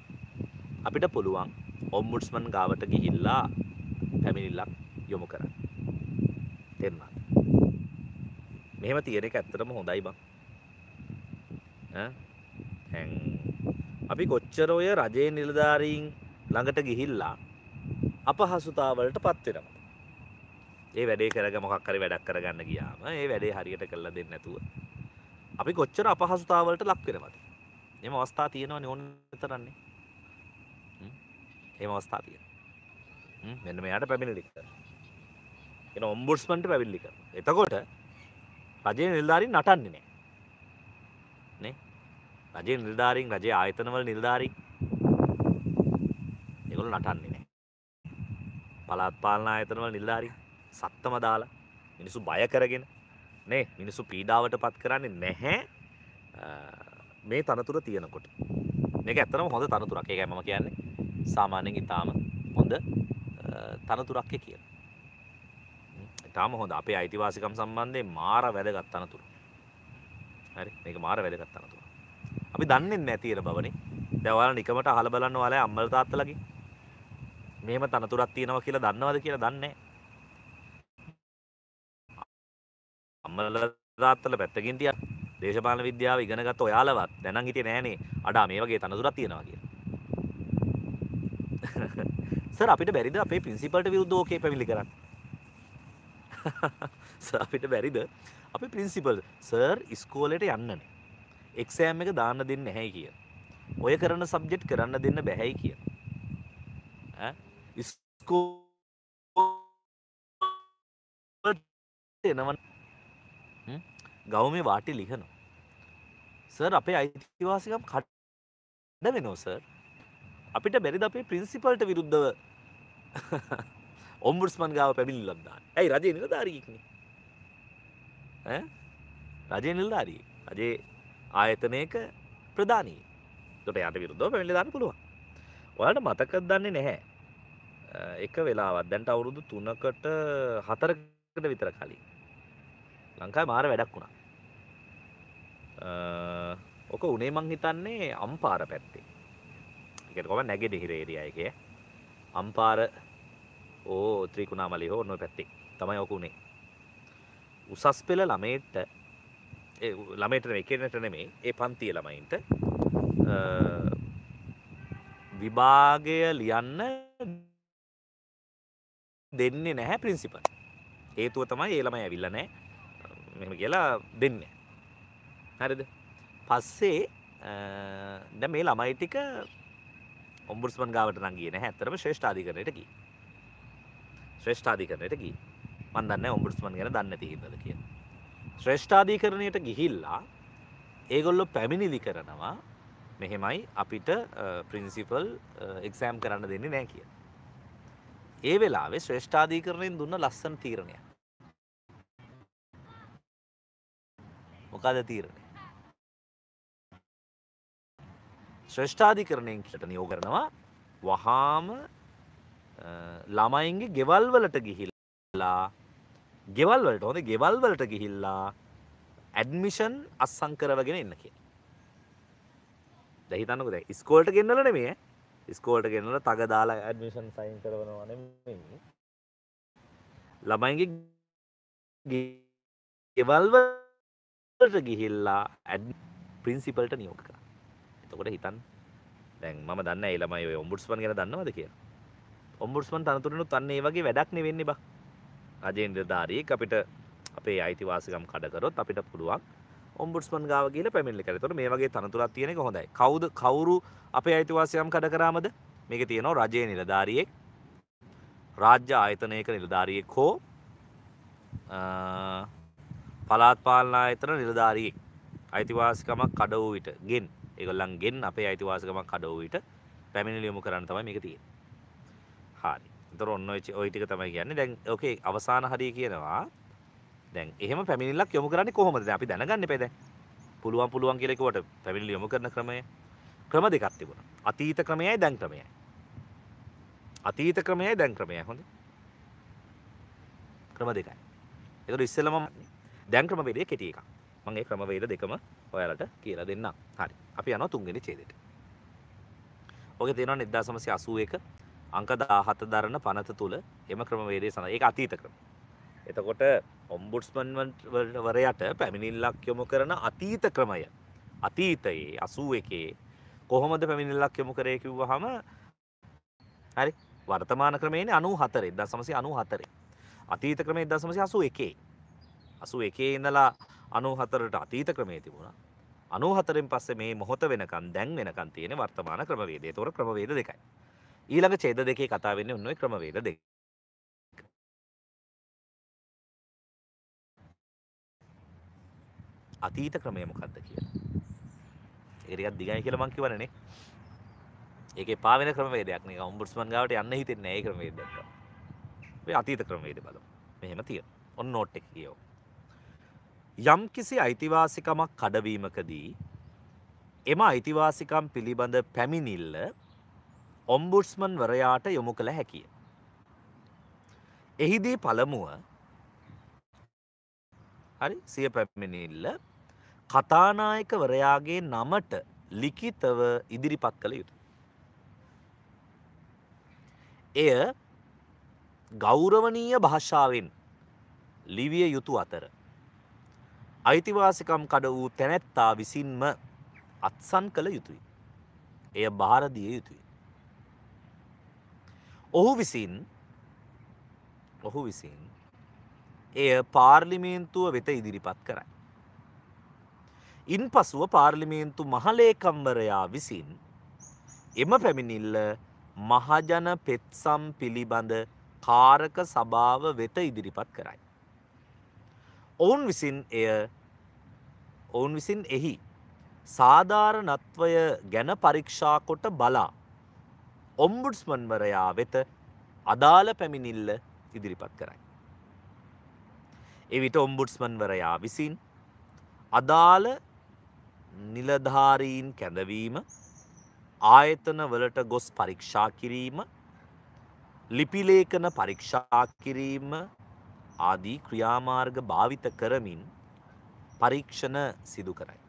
අපිට පුළුවන් ඔම්බුඩ්ස්මන් ගාවට ගිහිල්ලා පැමිණිල්ලක් යොමු කරන්න. තෙරනාද මෙහෙම තියෙන එක ඇත්තටම හොඳයි බං. අපි කොච්චර ඔය රජයේ නිලධාරීන් ළඟට ගිහිල්ලා අපහසුතාවලට පත්වෙනවා ඒ වැඩේ කරග මොකක් හරි වැඩක් කරගන්න ගියාම ඒ වැඩේ හරියට කරලා දෙන්න නැතුව අපි කොච්චර අපහසුතාවලට ලක් වෙනවද? එම අවස්ථා තියෙනවනේ ඕන තරන්නේ. එහෙම අවස්ථා තියෙනවා. මෙන්න මෙයාට පැමිණිලි කරනවා. එන ඔම්බුඩ්ස්මන්ට පැවිල්ලි කර එතකොට රජය නිල්ධාරින් නටන්නේ නෑ. නේ? රජය නිල්ධාරින් රජය ආයතනවල නිල්ධාරින්. එකොළ නටන්නේ නෑ. පලාත් පාලන ආයතනවල නිල්ධාරින්. සත්තම දාලා මිනිසු බය කරගෙන නේ මිනිසු පීඩාවට පත් කරන්නේ නැහැ මේ තනතුර තියෙනකොට මේක ඇත්තනම හොඳ තනතුරක් ඒකයි මම කියන්නේ සාමාන්‍යයෙන් ඊටාම හොඳ තනතුරක් කියන. ඊටාම හොඳ අපේ අයිතිවාසිකම් සම්බන්ධයෙන් මාර වැදගත් තනතුර. හරි මේක මාර වැදගත් තනතුර. අපි දන්නේ නැති තියෙන බවනේ. දැන් ඔයාලා නිකමට අහලා බලන්න ඔයාලා අම්මලා තාත්තලාගේ මෙහෙම තනතුරක් තියෙනවා කියලා දන්නවද කියලා දන්නේ නැහැ. අම්මලා තාත්තලා පැත්තකින් තියන්න. දේශපාලන විද්‍යාව ඉගෙනගත්ත ඔයාලවත් දැනන් හිටියේ නෑනේ. අඩා මේ වගේ තනතුරක් තියෙනවා කියලා. (laughs) සර් අපිට බැරිද අපේ ප්‍රින්සිපල්ට විරුද්ධව ඕකේ පැමිණිලි කරන්න? (laughs) සර් අපිට බැරිද අපේ ප්‍රින්සිපල් සර් ඉස්කෝලේට යන්නනේ. එක්සෑම් එක දාන්න දෙන්නේ නැහැයි කියන. ඔය කරන සබ්ජෙක්ට් කරන්න දෙන්න බැහැයි කියන. ඈ ඉස්කෝලේ එනවනේ ගෞමේ වාටි ලිහනවා. සර් අපේ අයිතිවාසිකම් කඩ වෙනෝ සර්. අපිට බැරිද අපේ ප්‍රින්සිපල්ට විරුද්ධව ඔම්බුඩ්ස්මන් ගාව පැමිණිල්ලක් දාන්න. ඇයි රජයේ නිලධාරියෙක්නේ. ඈ රජයේ නිලධාරියෙක්. රජයේ ආයතනයක ප්‍රධානී. එතකොට යාට විරුද්ධව පැමිණිලි දාන්න පුළුවන්. ඔයාලට මතකද දන්නේ නැහැ. එක වෙලාවක් දැන්ට අවුරුදු 3කට 4කට විතර කලින් ලංකාවේ මාර වැඩක් වුණා. ඕක උනේ මං හිතන්නේ අම්පාර පැත්තේ. ඒකට කොහම නැගෙනහිර ඒරියා එකේ. අම්පාර ඕ ත්‍රිකුණාමලි හෝ ඔන්න ඔය පැත්තේ තමයි ඕක උනේ. උසස් පෙළ ළමයින්ට ඒ ළමයින්ට එකෙනට නෙමෙයි ඒ පන්තිය ළමයින්ට විභාගය ලියන්න දෙන්නේ නැහැ ප්‍රින්සිපල්. හේතුව තමයි ඒ ළමයි ඇවිල්ලා නැහැ. මෙහෙම කියලා දෙන්නේ. හරිද? පස්සේ දැන් මේ ළමයි ටික ඔම්බුඩ්ස්මන් ගාවට නම් ගියේ නැහැ. ඇත්තටම ශ්‍රේෂ්ඨාධිකරණයට ගියේ. ශ්‍රේෂ්ඨාධිකරණයට ගියේ. මම දන්නේ නැහැ ඔම්බුඩ්ස්මන් ගැන දන්නේ නැති හින්දාද කියලා. ශ්‍රේෂ්ඨාධිකරණයට ගිහිල්ලා ඒගොල්ලෝ පැමිණිලි කරනවා මෙහෙමයි අපිට ප්‍රින්සිපල් එක්සෑම් කරන්න දෙන්නේ නැහැ කියලා. ඒ වෙලාවේ ශ්‍රේෂ්ඨාධිකරණයෙන් දුන්න ලස්සන තීරණයක්. මොකද තීරණය? ශ්‍රේෂ්ඨාධිකරණයෙන් කට නියෝග කරනවා වහාම ළමයින්ගේ ගෙවල් වලට ගිහිල්ලා ගෙවල් වලට හොඳ ගෙවල් වලට ගිහිල්ලා ඇඩ්මිෂන් අස්සං කරවගෙන එන්න කියලා. දැන් හිතන්නකෝ දැන් ඉස්කෝලේට ගෙන්නලා නෙමෙයි ඉස්කෝලට ගෙනල තග දාලා ඇඩමිෂන් සයින් කරවනවා නෙමෙයි ළමයින්ගේ ගෙවල්වලට ගිහිල්ලා ඇඩ් ප්‍රින්සිපල්ට නියෝග කරා. එතකොට හිතන්න දැන් මම දන්න ඒ ළමයි ඔය ඔම්බුඩ්ස්මන් ගැන දන්නවද කියලා. ඔම්බුඩ්ස්මන් තනතුරනුත් අන්න ඒ වගේ වැඩක් නෙ වෙන්නේ බා. රජේ නිලධාරියෙක් අපිට අපේ අයිතිවාසිකම් කඩ කරොත් අපිට පුළුවන් ඔම්බුඩ්ස්මන් ගාව ගිහලා පැමිණිලි කරා. ඒතකොට මේ වගේ තනතුරක් තියෙන එක හොඳයි. කවුද කවුරු අපේ අයිතිවාසිකම් කඩ කරාමද? මේකේ තියෙනවා රජයේ නිලධාරියෙක්, රාජ්‍ය ආයතනයක නිලධාරියෙක් හෝ පළාත් පාලන ආයතන නිලධාරියෙක් අයිතිවාසිකමක් කඩ වූ විට ගෙන් ඒගොල්ලන්ගෙන් අපේ අයිතිවාසිකමක් කඩ වූ විට පැමිණිලි යොමු කරන්න තමයි මේක තියෙන්නේ. හරි. ඒතර ඔන්න ඔය ටික තමයි කියන්නේ. දැන් ඕකේ අවසාන හරිය කියනවා දැන් එහෙම පැමිණිල්ලක් යොමු කරන්නේ කොහොමද? දැන් අපි දැනගන්න එපේ දැන්. පුළුවන් පුළුවන් කියලා කිව්වට පැමිණිලි යොමු කරන ක්‍රමය ක්‍රම දෙකක් තිබුණා. අතීත ක්‍රමයයි දැන් ක්‍රමයයි. අතීත ක්‍රමයයි දැන් ක්‍රමයයි හොඳ. ක්‍රම දෙකයි. ඒතර ඉස්සෙල්ලම දැන් ක්‍රමවේදය කෙටි එකක්. මම ඒ ක්‍රමවේද දෙකම ඔයාලට කියලා දෙන්නම්. හරි. අපි යනවා තුන්වෙනි ඡේදයට. ඔගේ තියෙනවා 1981 අංක දාහත දරන පනත තුළ එම ක්‍රමවේදය සඳ ඒ අතීත ක්‍රම. එතකොට ඔම්බුඩ්ස්මන් වරයට පැමිණිල්ලක් යොමු කරන අතීත ක්‍රමය අතීතයේ අසූ එකේ කොහොමද පැමිණිල්ලක් යොමු කරය කිව්ව හම හරි වර්තමාන ක්‍රමේන අනු හතර එදා සමසි අනු හතරේ අතීත ක්‍රමේ එදා සමසි අසු එකේ අසු එකේ ඉඳලා අනු හතරට අතීත ක්‍රමේ තිබුණා අනු හතරෙන් පස්සේ මේ මොහොත වෙනකන් දැන් වෙනකන් තියෙන වර්තමාන ක්‍රමවේදය තොර ක්‍රමවේද දෙකයි ඊළඟ ඡේද දෙකේ කතා වෙන්නේ ඔන්න ඔය ක්‍රමවේද දෙක අතීත ක්‍රමය මොකක්ද කියලා ඒරියත් දිගයි කියලා මං කිව්වනේ ඒකේ පාවෙන ක්‍රමවේදයක් නේ ඔම්බුඩ්ස්මන් ගාවට යන්න හිතෙන්නේ නැහැ ඒ ක්‍රමවේදයක්. මේ අතීත ක්‍රමවේද බලමු. මෙහෙම තියෙන. ඔන්න නෝට් එක කියෝ. යම් කිසි අයිතිවාසිකමක් කඩවීමකදී එම අයිතිවාසිකම් පිළිබඳ පැමිණිල්ල ඔම්බුඩ්ස්මන් වරයාට යොමු කළ හැකිය. එහිදී පළමුව හරි සිය පැමිණිල්ල කතානායකවරයාගේ නමට ලිඛිතව ඉදිරිපත් කළ යුතු. එය ගෞරවනීය භාෂාවෙන් ලිවිය යුතු අතර. අයිතිවාසිකම් කඩ වූ තැනැත්තා විසින්ම අත්සන් කළ යුතුයි. එය භාරදිය යුතුයි. ඔහු විසින් ඔහු විසින් එය පාර්ලිමේන්තුව වෙත ඉදිරිපත් කරයි. ඉන් පසුව පාර්ලිමේන්තු මහලේකම්වරයා විසින් එම පැමිණිල්ල මහජන පෙත්සම් පිළිබඳ කාරක සභාව වෙත ඉදිරිපත් කරයි. ඔවුන් විසින් එය ඔවුන් විසින් එහි සාධාරණත්වය ගැන පරීක්ෂා කොට බලා ඔම්බුඩ්ස්මන්වරයා වෙත අදාළ පැමිණිල්ල ඉදිරිපත් කරයි. එවිට ඔම්බුඩ්ස්මන්වරයා විසින් අදාළ නිලධාරීන් කැඳවීම ආයතන වලට ගොස් පරීක්ෂා කිරීම ලිපිලේඛන පරීක්ෂා කිරීම ආදී ක්‍රියාමාර්ග භාවිත කරමින් පරීක්ෂණ සිදු කරයි.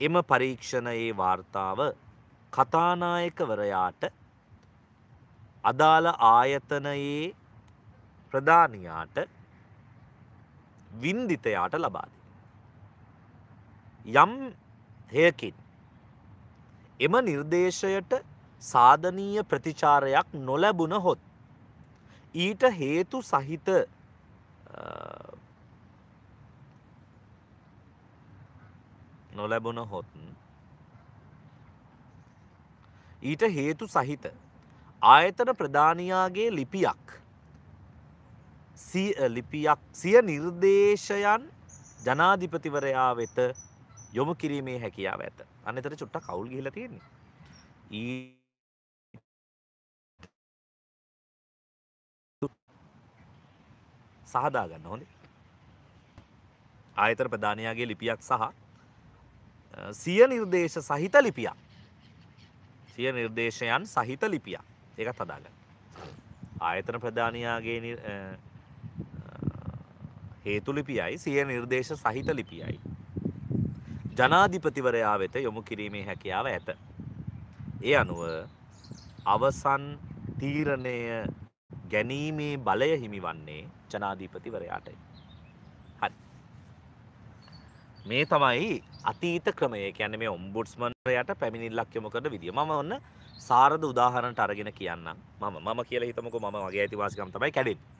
එම පරීක්ෂණයේ වාර්තාව කතානායකවරයාට අදාළ ආයතනයේ ප්‍රධානයාට වින්දිතයාට ලබාද. යම් හයකින් එම නිර්දේශයට සාධනීය ප්‍රතිචාරයක් නොලැබුණ හොත් ඊට හේතු සහිත නොලැබුණ හොත් ඊට හේතු සහිත ආයතන ප්‍රධානයාගේ ලිපියක් ලිපියක් සිය නිර්දේශයන් ජනාධිපතිවරයා වෙත යොමු කිරීමේ හැකියාව ඇත. අනතර චුට්ට කවුල් ගිහිල තියෙන්නේ? ඊ සහදාගන්න හොඳ ආයතන ප්‍රධානයාගේ ලිපියක් සහ සිය නිර්දේශ සහිත ලිපියක් සිය නිර්දේශයන් සහිත ලිපියක් ඒකත් හදාගන්න ආයතන ප්‍රධානයාගේ හේතු ලිපියයි සිය නිර්දේශ සහිත ලිපියයි. ජනාධිපතිවරයා වෙත යොමු කිරීමේ හැකියාව ඇත. ඒ අනුව අවසන් තීරණය ගැනීමේ බලය හිමි වන්නේ ජනාධීපතිවරයාටයි. හරි. මේ තමයි අතීත ක්‍රමය කියන්නේ මේ ඔම්බුඩ්ස්මන්රයට පැමිණිල්ලක් යොමු කරන විදිය. මම ඔන්න සාරද උදාහරණට අරගෙන කියන්නම්. මම මම කියලා හිතමුකෝ මම වගේ අයිතිවාසිකම් තමයි කැඩෙන්නේ.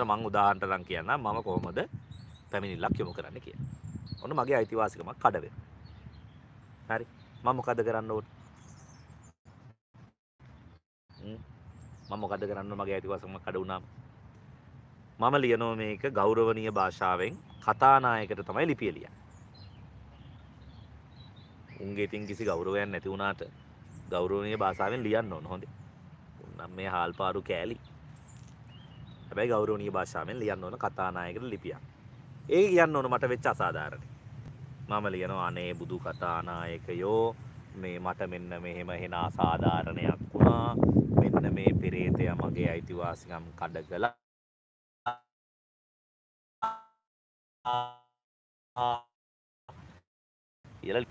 මං උදාහන්ට ලං කියන්න මම කොහොමද පැමිණිල්ලක් යොමු කරන්න කිය ඔන්න මගේ අයිතිවාසිකමක් කඩව හරි මම මොකද කරන්න ඕට මම මොකද කරන්න මගේ අයිතිවාසම කඩ වුණාම මම ලියනෝ මේක ගෞරවනීය භාෂාවෙන් කතානායකට තමයි ලිපියලිය උන්ගේ ඉතින් කිසි ගෞරවයන් නැති වුණාට ගෞරවනීය භාෂාවෙන් ලියන්න ඕන හොඳේ උන්නම් මේ හාල් පාරු කෑලි හැබැයි ගෞරවනීය භාෂාවෙන් ලියන්න ඕන කතානායකට ලිපියක්. ඒ කියන්න ඕන මට වෙච්ච අසාධාරණ. මම ලියනවා අනේ බුදු කතානායකයෝ මේ මට මෙන්න මෙහෙම හෙන අසාධාරණයක් වුණා. මෙන්න මේ පෙරේතය මගේ අයිතිවාසිකම් කඩ කළා.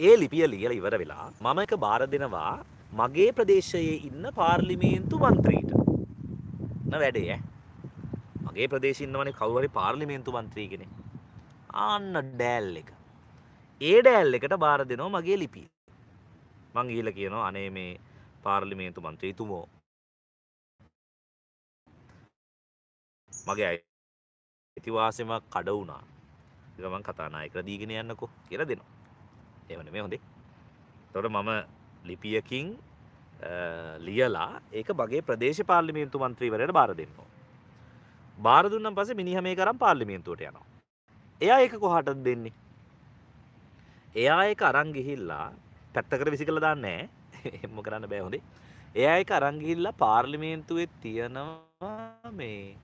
ඒ ලිපිය ලියලා ඉවර වෙලා මම එක බාර දෙනවා මගේ ප්‍රදේශයේ ඉන්න පාර්ලිමේන්තු මන්ත්‍රීට වැඩේ ඈ මගේ ප්‍රදේශ ඉන්නවනේ කවුරු හරි පාර්ලිමේන්තු මන්ත්‍රී කෙනෙක්. ආන්න ඩෑල් එක. ඒ ඩෑල් එකට බාර දෙනවා මගේ ලිපිය. මං ගිහිල්ලා කියනවා අනේ මේ පාර්ලිමේන්තු මන්ත්‍රීතුමෝ මගේ ඇතිවාසෙමක් කඩ වුණා. ඒක මං කතානායකට දීගෙන යන්නකෝ කියලා දෙනවා. එහෙම නෙමෙයි හොඳේ. එතකොට මම ලිපියකින් ලියලා ඒක මගේ ප්‍රදේශ පාර්ලිමේන්තු මන්ත්‍රීවරයට බාර දෙන්නවා. බාර දුන්නම් පස්සේ මිනිහා මේ කරන් පාර්ලිමේන්තුවට යනවා. එයා ඒක කොහටද දෙන්නේ? එයා ඒක අරන් ගිහිල්ලා පැත්තකට විසි කළා දාන්නේ නැහැ. (laughs) එහෙම කරන්න බෑ හොඳේ. එයා ඒක අරන් ගිහිල්ලා පාර්ලිමේන්තුවේ තියනවා මේ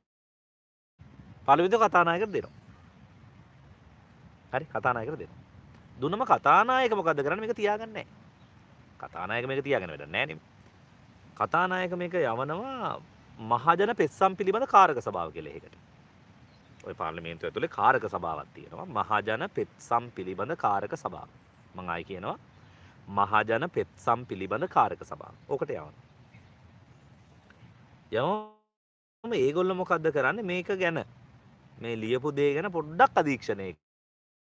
පාර්ලිමේන්තුව කතානායකට දෙනවා. හරි කතානායකට දෙනවා. දුන්නම කතානායක මොකද්ද කරන්නේ මේක තියාගන්නේ නැහැ. කතානායක මේක තියාගෙන වැඩක් නැහැ නේ. කතානායක මේක යවනවා මහජන පෙත්සම් පිළිබඳ කාරක සභාව කියලා එකකට. ඔය පාර්ලිමේන්තුව ඇතුලේ කාරක සභාවක් තියෙනවා. මහජන පෙත්සම් පිළිබඳ කාරක සභාව. මම ආයි කියනවා මහජන පෙත්සම් පිළිබඳ කාරක සභාව. ඕකට යවනවා. යවම ඒගොල්ලෝ මොකද්ද කරන්නේ මේක ගැන මේ ලියපු දේ ගැන පොඩ්ඩක් අධීක්ෂණය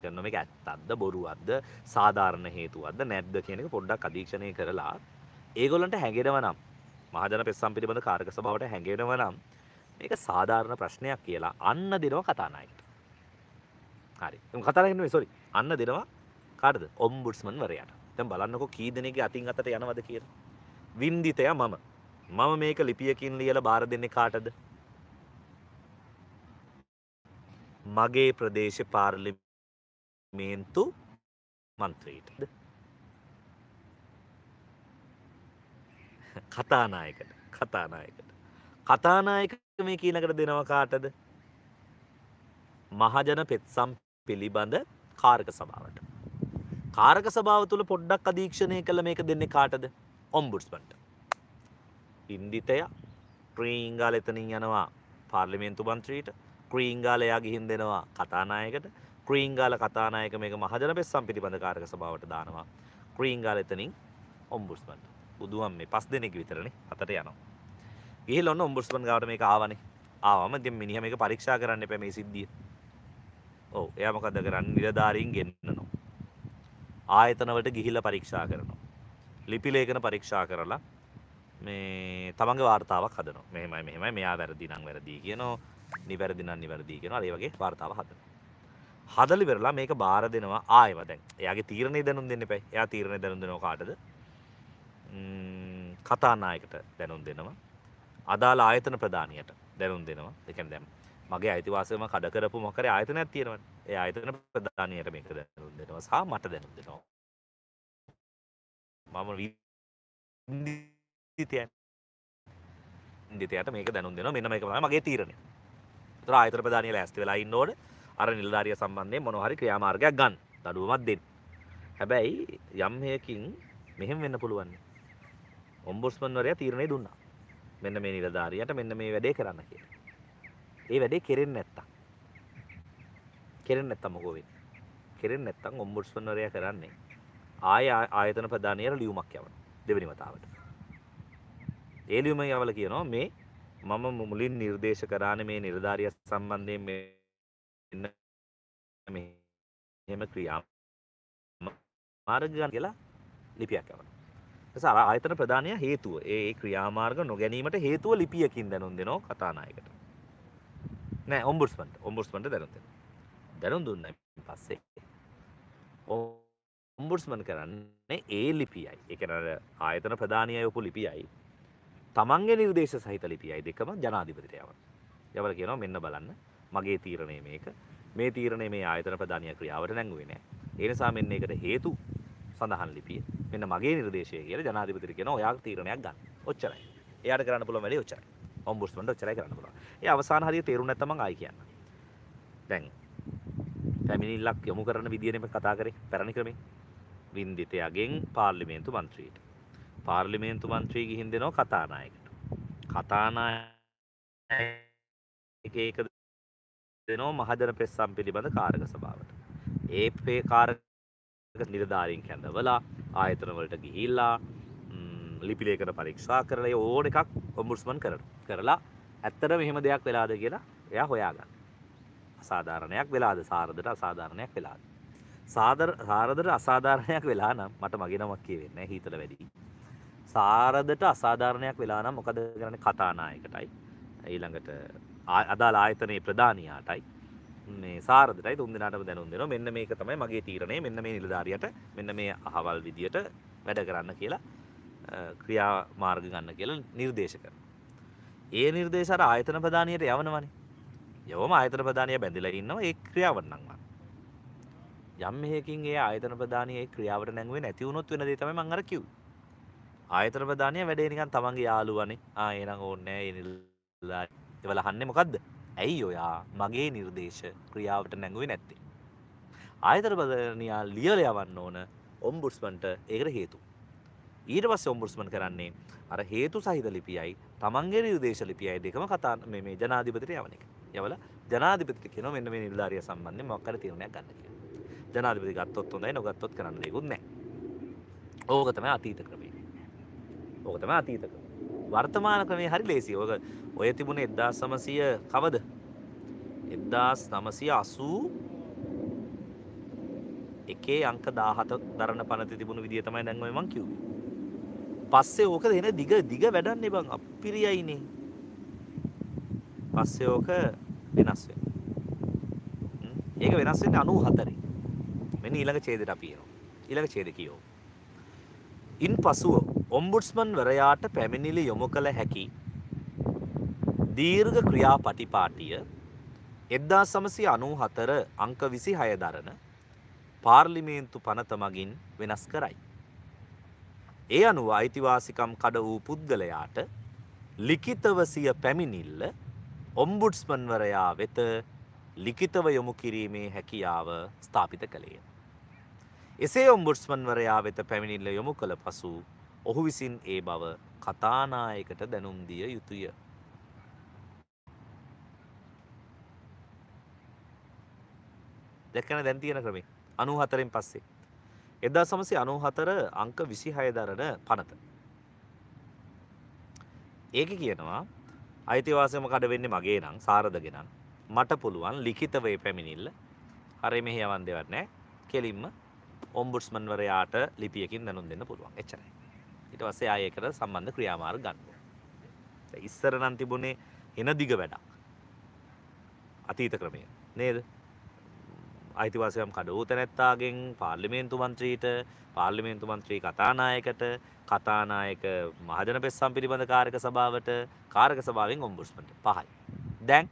කරනවා. මේක ඇත්තක්ද බොරුවක්ද සාධාරණ හේතුවක්ද නැද්ද කියන එක පොඩ්ඩක් අධීක්ෂණය කරලා ඒගොල්ලන්ට හැඟෙනවා නම් මහජන පෙස්සම් පිළිබඳ කාරක සභාවට හැඟෙනවා නම් මේක සාධාරණ ප්‍රශ්නයක් කියලා අන්න දෙනවා කතානායකට. හරි. එම් කතානායක නෙවෙයි සෝරි. අන්න දෙනවා කාටද? ඔම්බුඩ්ස්මන් වරයාට. දැන් බලන්නකෝ කී දෙනෙක්ගේ අතින් අතට යනවද කියලා. වින්දිතය මම. මම මේක ලිපියකින් ලියලා බාර දෙන්නේ කාටද? මගේ ප්‍රදේශ පාර්ලිමේන්තු මන්ත්‍රීට. කතානායකට කතානායකට. කතානායක මේ කියනකට දෙනවා කාටද? මහජන පෙත්සම් පිළිබඳ කාරක සභාවට. කාරක සභාව තුළ පොඩ්ඩක් අධීක්ෂණය කළ මේක දෙන්නේ කාටද? ඔම්බුඩ්ස්මන්ට. ඉන්දිතය ප්‍රීංගාල එතනින් යනවා පාර්ලිමේන්තු මන්ත්‍රීට ක්‍රීංගාලයා ගිහින් දෙනවා කතානායකට. ක්‍රීංගාල කතානායක මේක මහජන පෙස්සම් පිළිබඳ කාරක සභාවට දානවා. ක්‍රීංගාල එතනින් ඔම්බුස්මන්ට බුදුුවම් මේ පස් දෙනෙක් විතරනේ අතට යනවා. ගිහිල් ඔන්න ඔම්බුස්මන් ගාවට මේක ආවනේ. ආවම දෙ මිනිහ මේක පරීක්ෂා කරන්න එපා මේ සිද්ධිය. ඔව් එයා මොකද කරන්නේ? නිලධාරීන් ගෙන්නනවා. ආයතනවලට ගිහිල්ලා පරීක්ෂා කරනවා. ලිපි ලේඛන පරීක්ෂා කරලා මේ තමන්ගේ වාර්තාවක් හදනවා. මෙහෙමයි මෙහෙමයි මෙයා වැරදි නම් වැරදි කියනවා. නිවැරදි නම් නිවැරදි කියනවා. ඒ වගේ වාර්තාව හදනවා. හදලි වෙරලා මේක බාර දෙනවා. ආයෙම දැන් එයාගේ තීරණේ දැනුම් දෙන්න එපා. එයා තීරණේ දැනුම් දෙනවා කාටද? කතානායකට දැනුම් දෙනවා. අදාළ ආයතන ප්‍රධානියට දැනුම් දෙනවා. ඒ කියන්නේ දැන් මගේ අයිතිවාසිකම කඩ කරපු මොකක් හරි ආයතනයක් තියෙනවනේ. ඒ ආයතන ප්‍රධානියට මේක දැනුම් දෙනවා සහ මට දැනුම් දෙනවා. මම විදිතයන් ඉන්දිතයට මේක දැනුම් දෙනවා. මෙන්න මේක තමයි මගේ තීරණය. ඒතර ආයතන ප්‍රධානිය ලෑස්ති වෙලා ඉන්න ඕනේ අර නිලධාරිය සම්බන්ධයෙන් මොනවා හරි ක්‍රියාමාර්ගයක් ගන්න. දඩුවමක් දෙන්න. හැබැයි යම් හේකින් මෙහෙම වෙන්න පුළුවන්. ඔම්බුස්මන්වරයා තීරණය දුන්නා. මෙන්න මේ නිලධාරියට මෙන්න මේ වැඩේ කරන්න කියලා. ඒ වැඩේ කෙරෙන්නේ නැත්තම්. කෙරෙන්නේ නැත්තම් මොකෝ වෙන්නේ? කෙරෙන්නේ නැත්තම් ඔම්බුස්මන්වරයා කරන්නේ ආය ආයතන ප්‍රධානියට ලියුමක් යවන දෙවෙනි වතාවට. ඒ ලියුම යවලා කියනවා මේ මම මුලින් නිර්දේශ කරානේ මේ නිලධාරිය සම්බන්ධයෙන් මෙන්න මේ එහෙම ක්‍රියා මාර්ග ගන්න කියලා ලිපියක් යවනවා. සර ආයතන ප්‍රධානය හේතුව. ඒ ක්‍රියාමාර්ග නොගැනීමට හේතුව ලිපියකින් දැනුම් දෙනවා කතානායකට නෑ ඔම්බුස්මන්ට ඔම්බුස්මන්ට දැනුම් දෙනවා. දැනුම් දුන්න පස්සේ. ඔම්බුස්මන් කරන්නේ ඒ ලිපියයි. එකන ආයතන ප්‍රධානය යොපු ලිපියයි. තමන්ගේ නිර්දේශ සහිත ලිපියයි දෙකම ජනාධිපතිට යවන යවල කියනවා මෙන්න බලන්න මගේ තීරණය මේක මේ තීරණය මේ ආයතන ප්‍රධානය ක්‍රියාවට නැංගුවේ නෑ ඒ නිසා මෙන්න එකට හේතු සඳහන් ලිපිය මෙන්න මගේ නිර්දේශය කියලා ජනාධිපතිට කියනවා ඔයා තීරණයක් ගන්න. ඔච්චරයි. එයාට කරන්න පුළුවන් වැඩේ ඔච්චරයි. ඔම්බුඩ්ස්මන්ට ඔච්චරයි කරන්න පුළුවන්. ඒ අවසාන හරිය තේරුම් නැත්නම් මම ආයි කියන්න. දැන් පැමිණිල්ලක් යොමු කරන විදියනේ කතා කරේ පැරණි ක්‍රමේ. වින්දිතයාගෙන් පාර්ලිමේන්තු මන්ත්‍රීට. පාර්ලිමේන්තු මන්ත්‍රී ගිහින් දෙනවා කතානායකට. කතානායක එක දෙනවා මහජන පෙස්සම් පිළිබඳ කාරක සභාවට. ඒ කාරක නිලධාරීන් කැඳවලා ආයතනවලට ගිහිල්ලා ලිපිලේකන පරීක්ෂා කරලා ඕන එකක් ඔම්බුස්මන් කර කරලා ඇත්තට මෙහෙම දෙයක් වෙලාද කියලා එයා හොයාගන්න අසාධාරණයක් වෙලාද සාරදට අසාධාරණයක් වෙලාද සාදර සාරදට අසාධාරණයක් වෙලා නම් මට මගේ නමක් කියවෙන්න හිතල වැඩි සාරදට අසාධාරණයක් වෙලා නම් මොකද කරන කතානායකටයි ඊළඟට අදාලා ආයතනයේ ප්‍රධානයාටයි මේ සාරදටයි තුන්දෙනාටම දැනුම් දෙනවා මෙන්න මේක තමයි මගේ තීරණය මෙන්න මේ නිලධාරියට මෙන්න මේ අහවල් විදියට වැඩ කරන්න කියලා ක්‍රියා මාර්ග ගන්න කියලා නිර්දේශ කරනවා. ඒ නිර්දේශ අර ආයතන ප්‍රධානියට යවනවනේ. යවම ආයතන ප්‍රධානිය බැඳිලා ඉන්නවා ඒ ක්‍රියාවට නංවා. යම් මෙහකින් ඒ ආයතන ප්‍රධානය ඒ ක්‍රියාවට නැංුවේ නැති වුණොත් වෙන දේ තමයි මම අර කිව්වේ. ආයතන ප්‍රධානය වැඩේ නිකන් තමන්ගේ යාළුවනේ. ආ එහෙනම් ඕනේ නෑ ඒ නිලධාරිය. ඒවල අහන්නේ මොකද්ද? ඇයි ඔයා මගේ නිර්දේශ ක්‍රියාවට නැඟුවේ නැත්තේ. ආයතන ප්‍රධානයා ලියලා යවන්න ඕන ඔම්බුඩ්ස්මන්ට ඒකට හේතු. ඊට පස්සේ ඔම්බුඩ්ස්මන් කරන්නේ අර හේතු සහිත ලිපියයි තමන්ගේ නිර්දේශ ලිපියයි දෙකම කතා මේ ජනාධිපතිට යවන එක. යවලා ජනාධිපතිට කියනවා මෙන්න මේ නිලධාරිය සම්බන්ධයෙන් මොකක් හරි තීරණයක් ගන්න කියලා. ජනාධිපති ගත්තොත් හොඳයි නොගත්තොත් කරන්න දෙයක්වත් නැහැ. ඕක තමයි අතීත ක්‍රමය. ඕක තමයි අතීත ක්‍රමය. වර්තමාන ක්‍රමේ හරි ලේසි. ඔක ඔය තිබුණේ 1900 කවද? 1980 එකේ අංක 17 දරන පනති තිබුණු විදිය තමයි දැන් ඔය මං කිව්වේ. පස්සේ ඕක දෙන දිග දිග වැඩන්නේ බං අපිරියයිනේ. පස්සේ ඕක වෙනස් වෙනවා. ඒක වෙනස් වෙන්නේ 94. මෙන්න ඊළඟ ඡේදයට අපි එනවා. ඊළඟ ඡේද කියෝ. ඉන් පසුව ඔම්බුඩ්ස්මන් වරයාට පැමිණිලි යොමු කළ හැකි දීර්ඝ ක්‍රියා පටිපාටිය එද්දා සමසි අනූ හතර අංක විසි හය දරන පාර්ලිමේන්තු පනත මගින් වෙනස් කරයි. ඒ අනුව අයිතිවාසිකම් කඩ වූ පුද්ගලයාට ලිඛිතව සිය පැමිණිල්ල ඔම්බුඩ්ස්මන්වරයා වෙත ලිඛිතව යොමු කිරීමේ හැකියාව ස්ථාපිත කළේය. එසේ ඔම්බුඩ්ස්මන්වරයා වෙත පැමිණිල්ල යොමු කළ පසු ඔහු විසින් ඒ බව කතානායකට දැනුම් දිය යුතුය. දැක්කන දැන් තියෙන ක්‍රමේ අනු හතරෙන් පස්සේ. එදා සමසි අනු හතර අංක විසි හය දරන පනත. ඒක කියනවා අයිතිවාසම කඩ වෙන්නේ මගේ නම් සාරදගෙන මට පුළුවන් ලිඛිතවේ පැමිණිල්ල හරි මෙහි යවන් දෙවත් නෑ කෙලින්ම ඔම්බුඩ්ස්මන්වරයාට ලිපියකින් දැනුම් දෙන්න පුළුවන් එච්චරයි. ඊට පස්සේ ආයෙ ඒකට සම්බන්ධ ක්‍රියාමාර්ග ගන්නවා. ඉස්සර නම් තිබුණේ එන දිග වැඩක්. අතීත ක්‍රමය නේද? අයිතිවාසිකම් කඩ වූ තැනැත්තාගෙන් පාර්ලිමේන්තු මන්ත්‍රීට පාර්ලිමේන්තු මන්ත්‍රී කතානායකට කතානායක මහජන පෙස්සම් පිළිබඳ කාරක සභාවට කාරක සභාවෙන් ඔම්බුස්මට පහයි. දැන්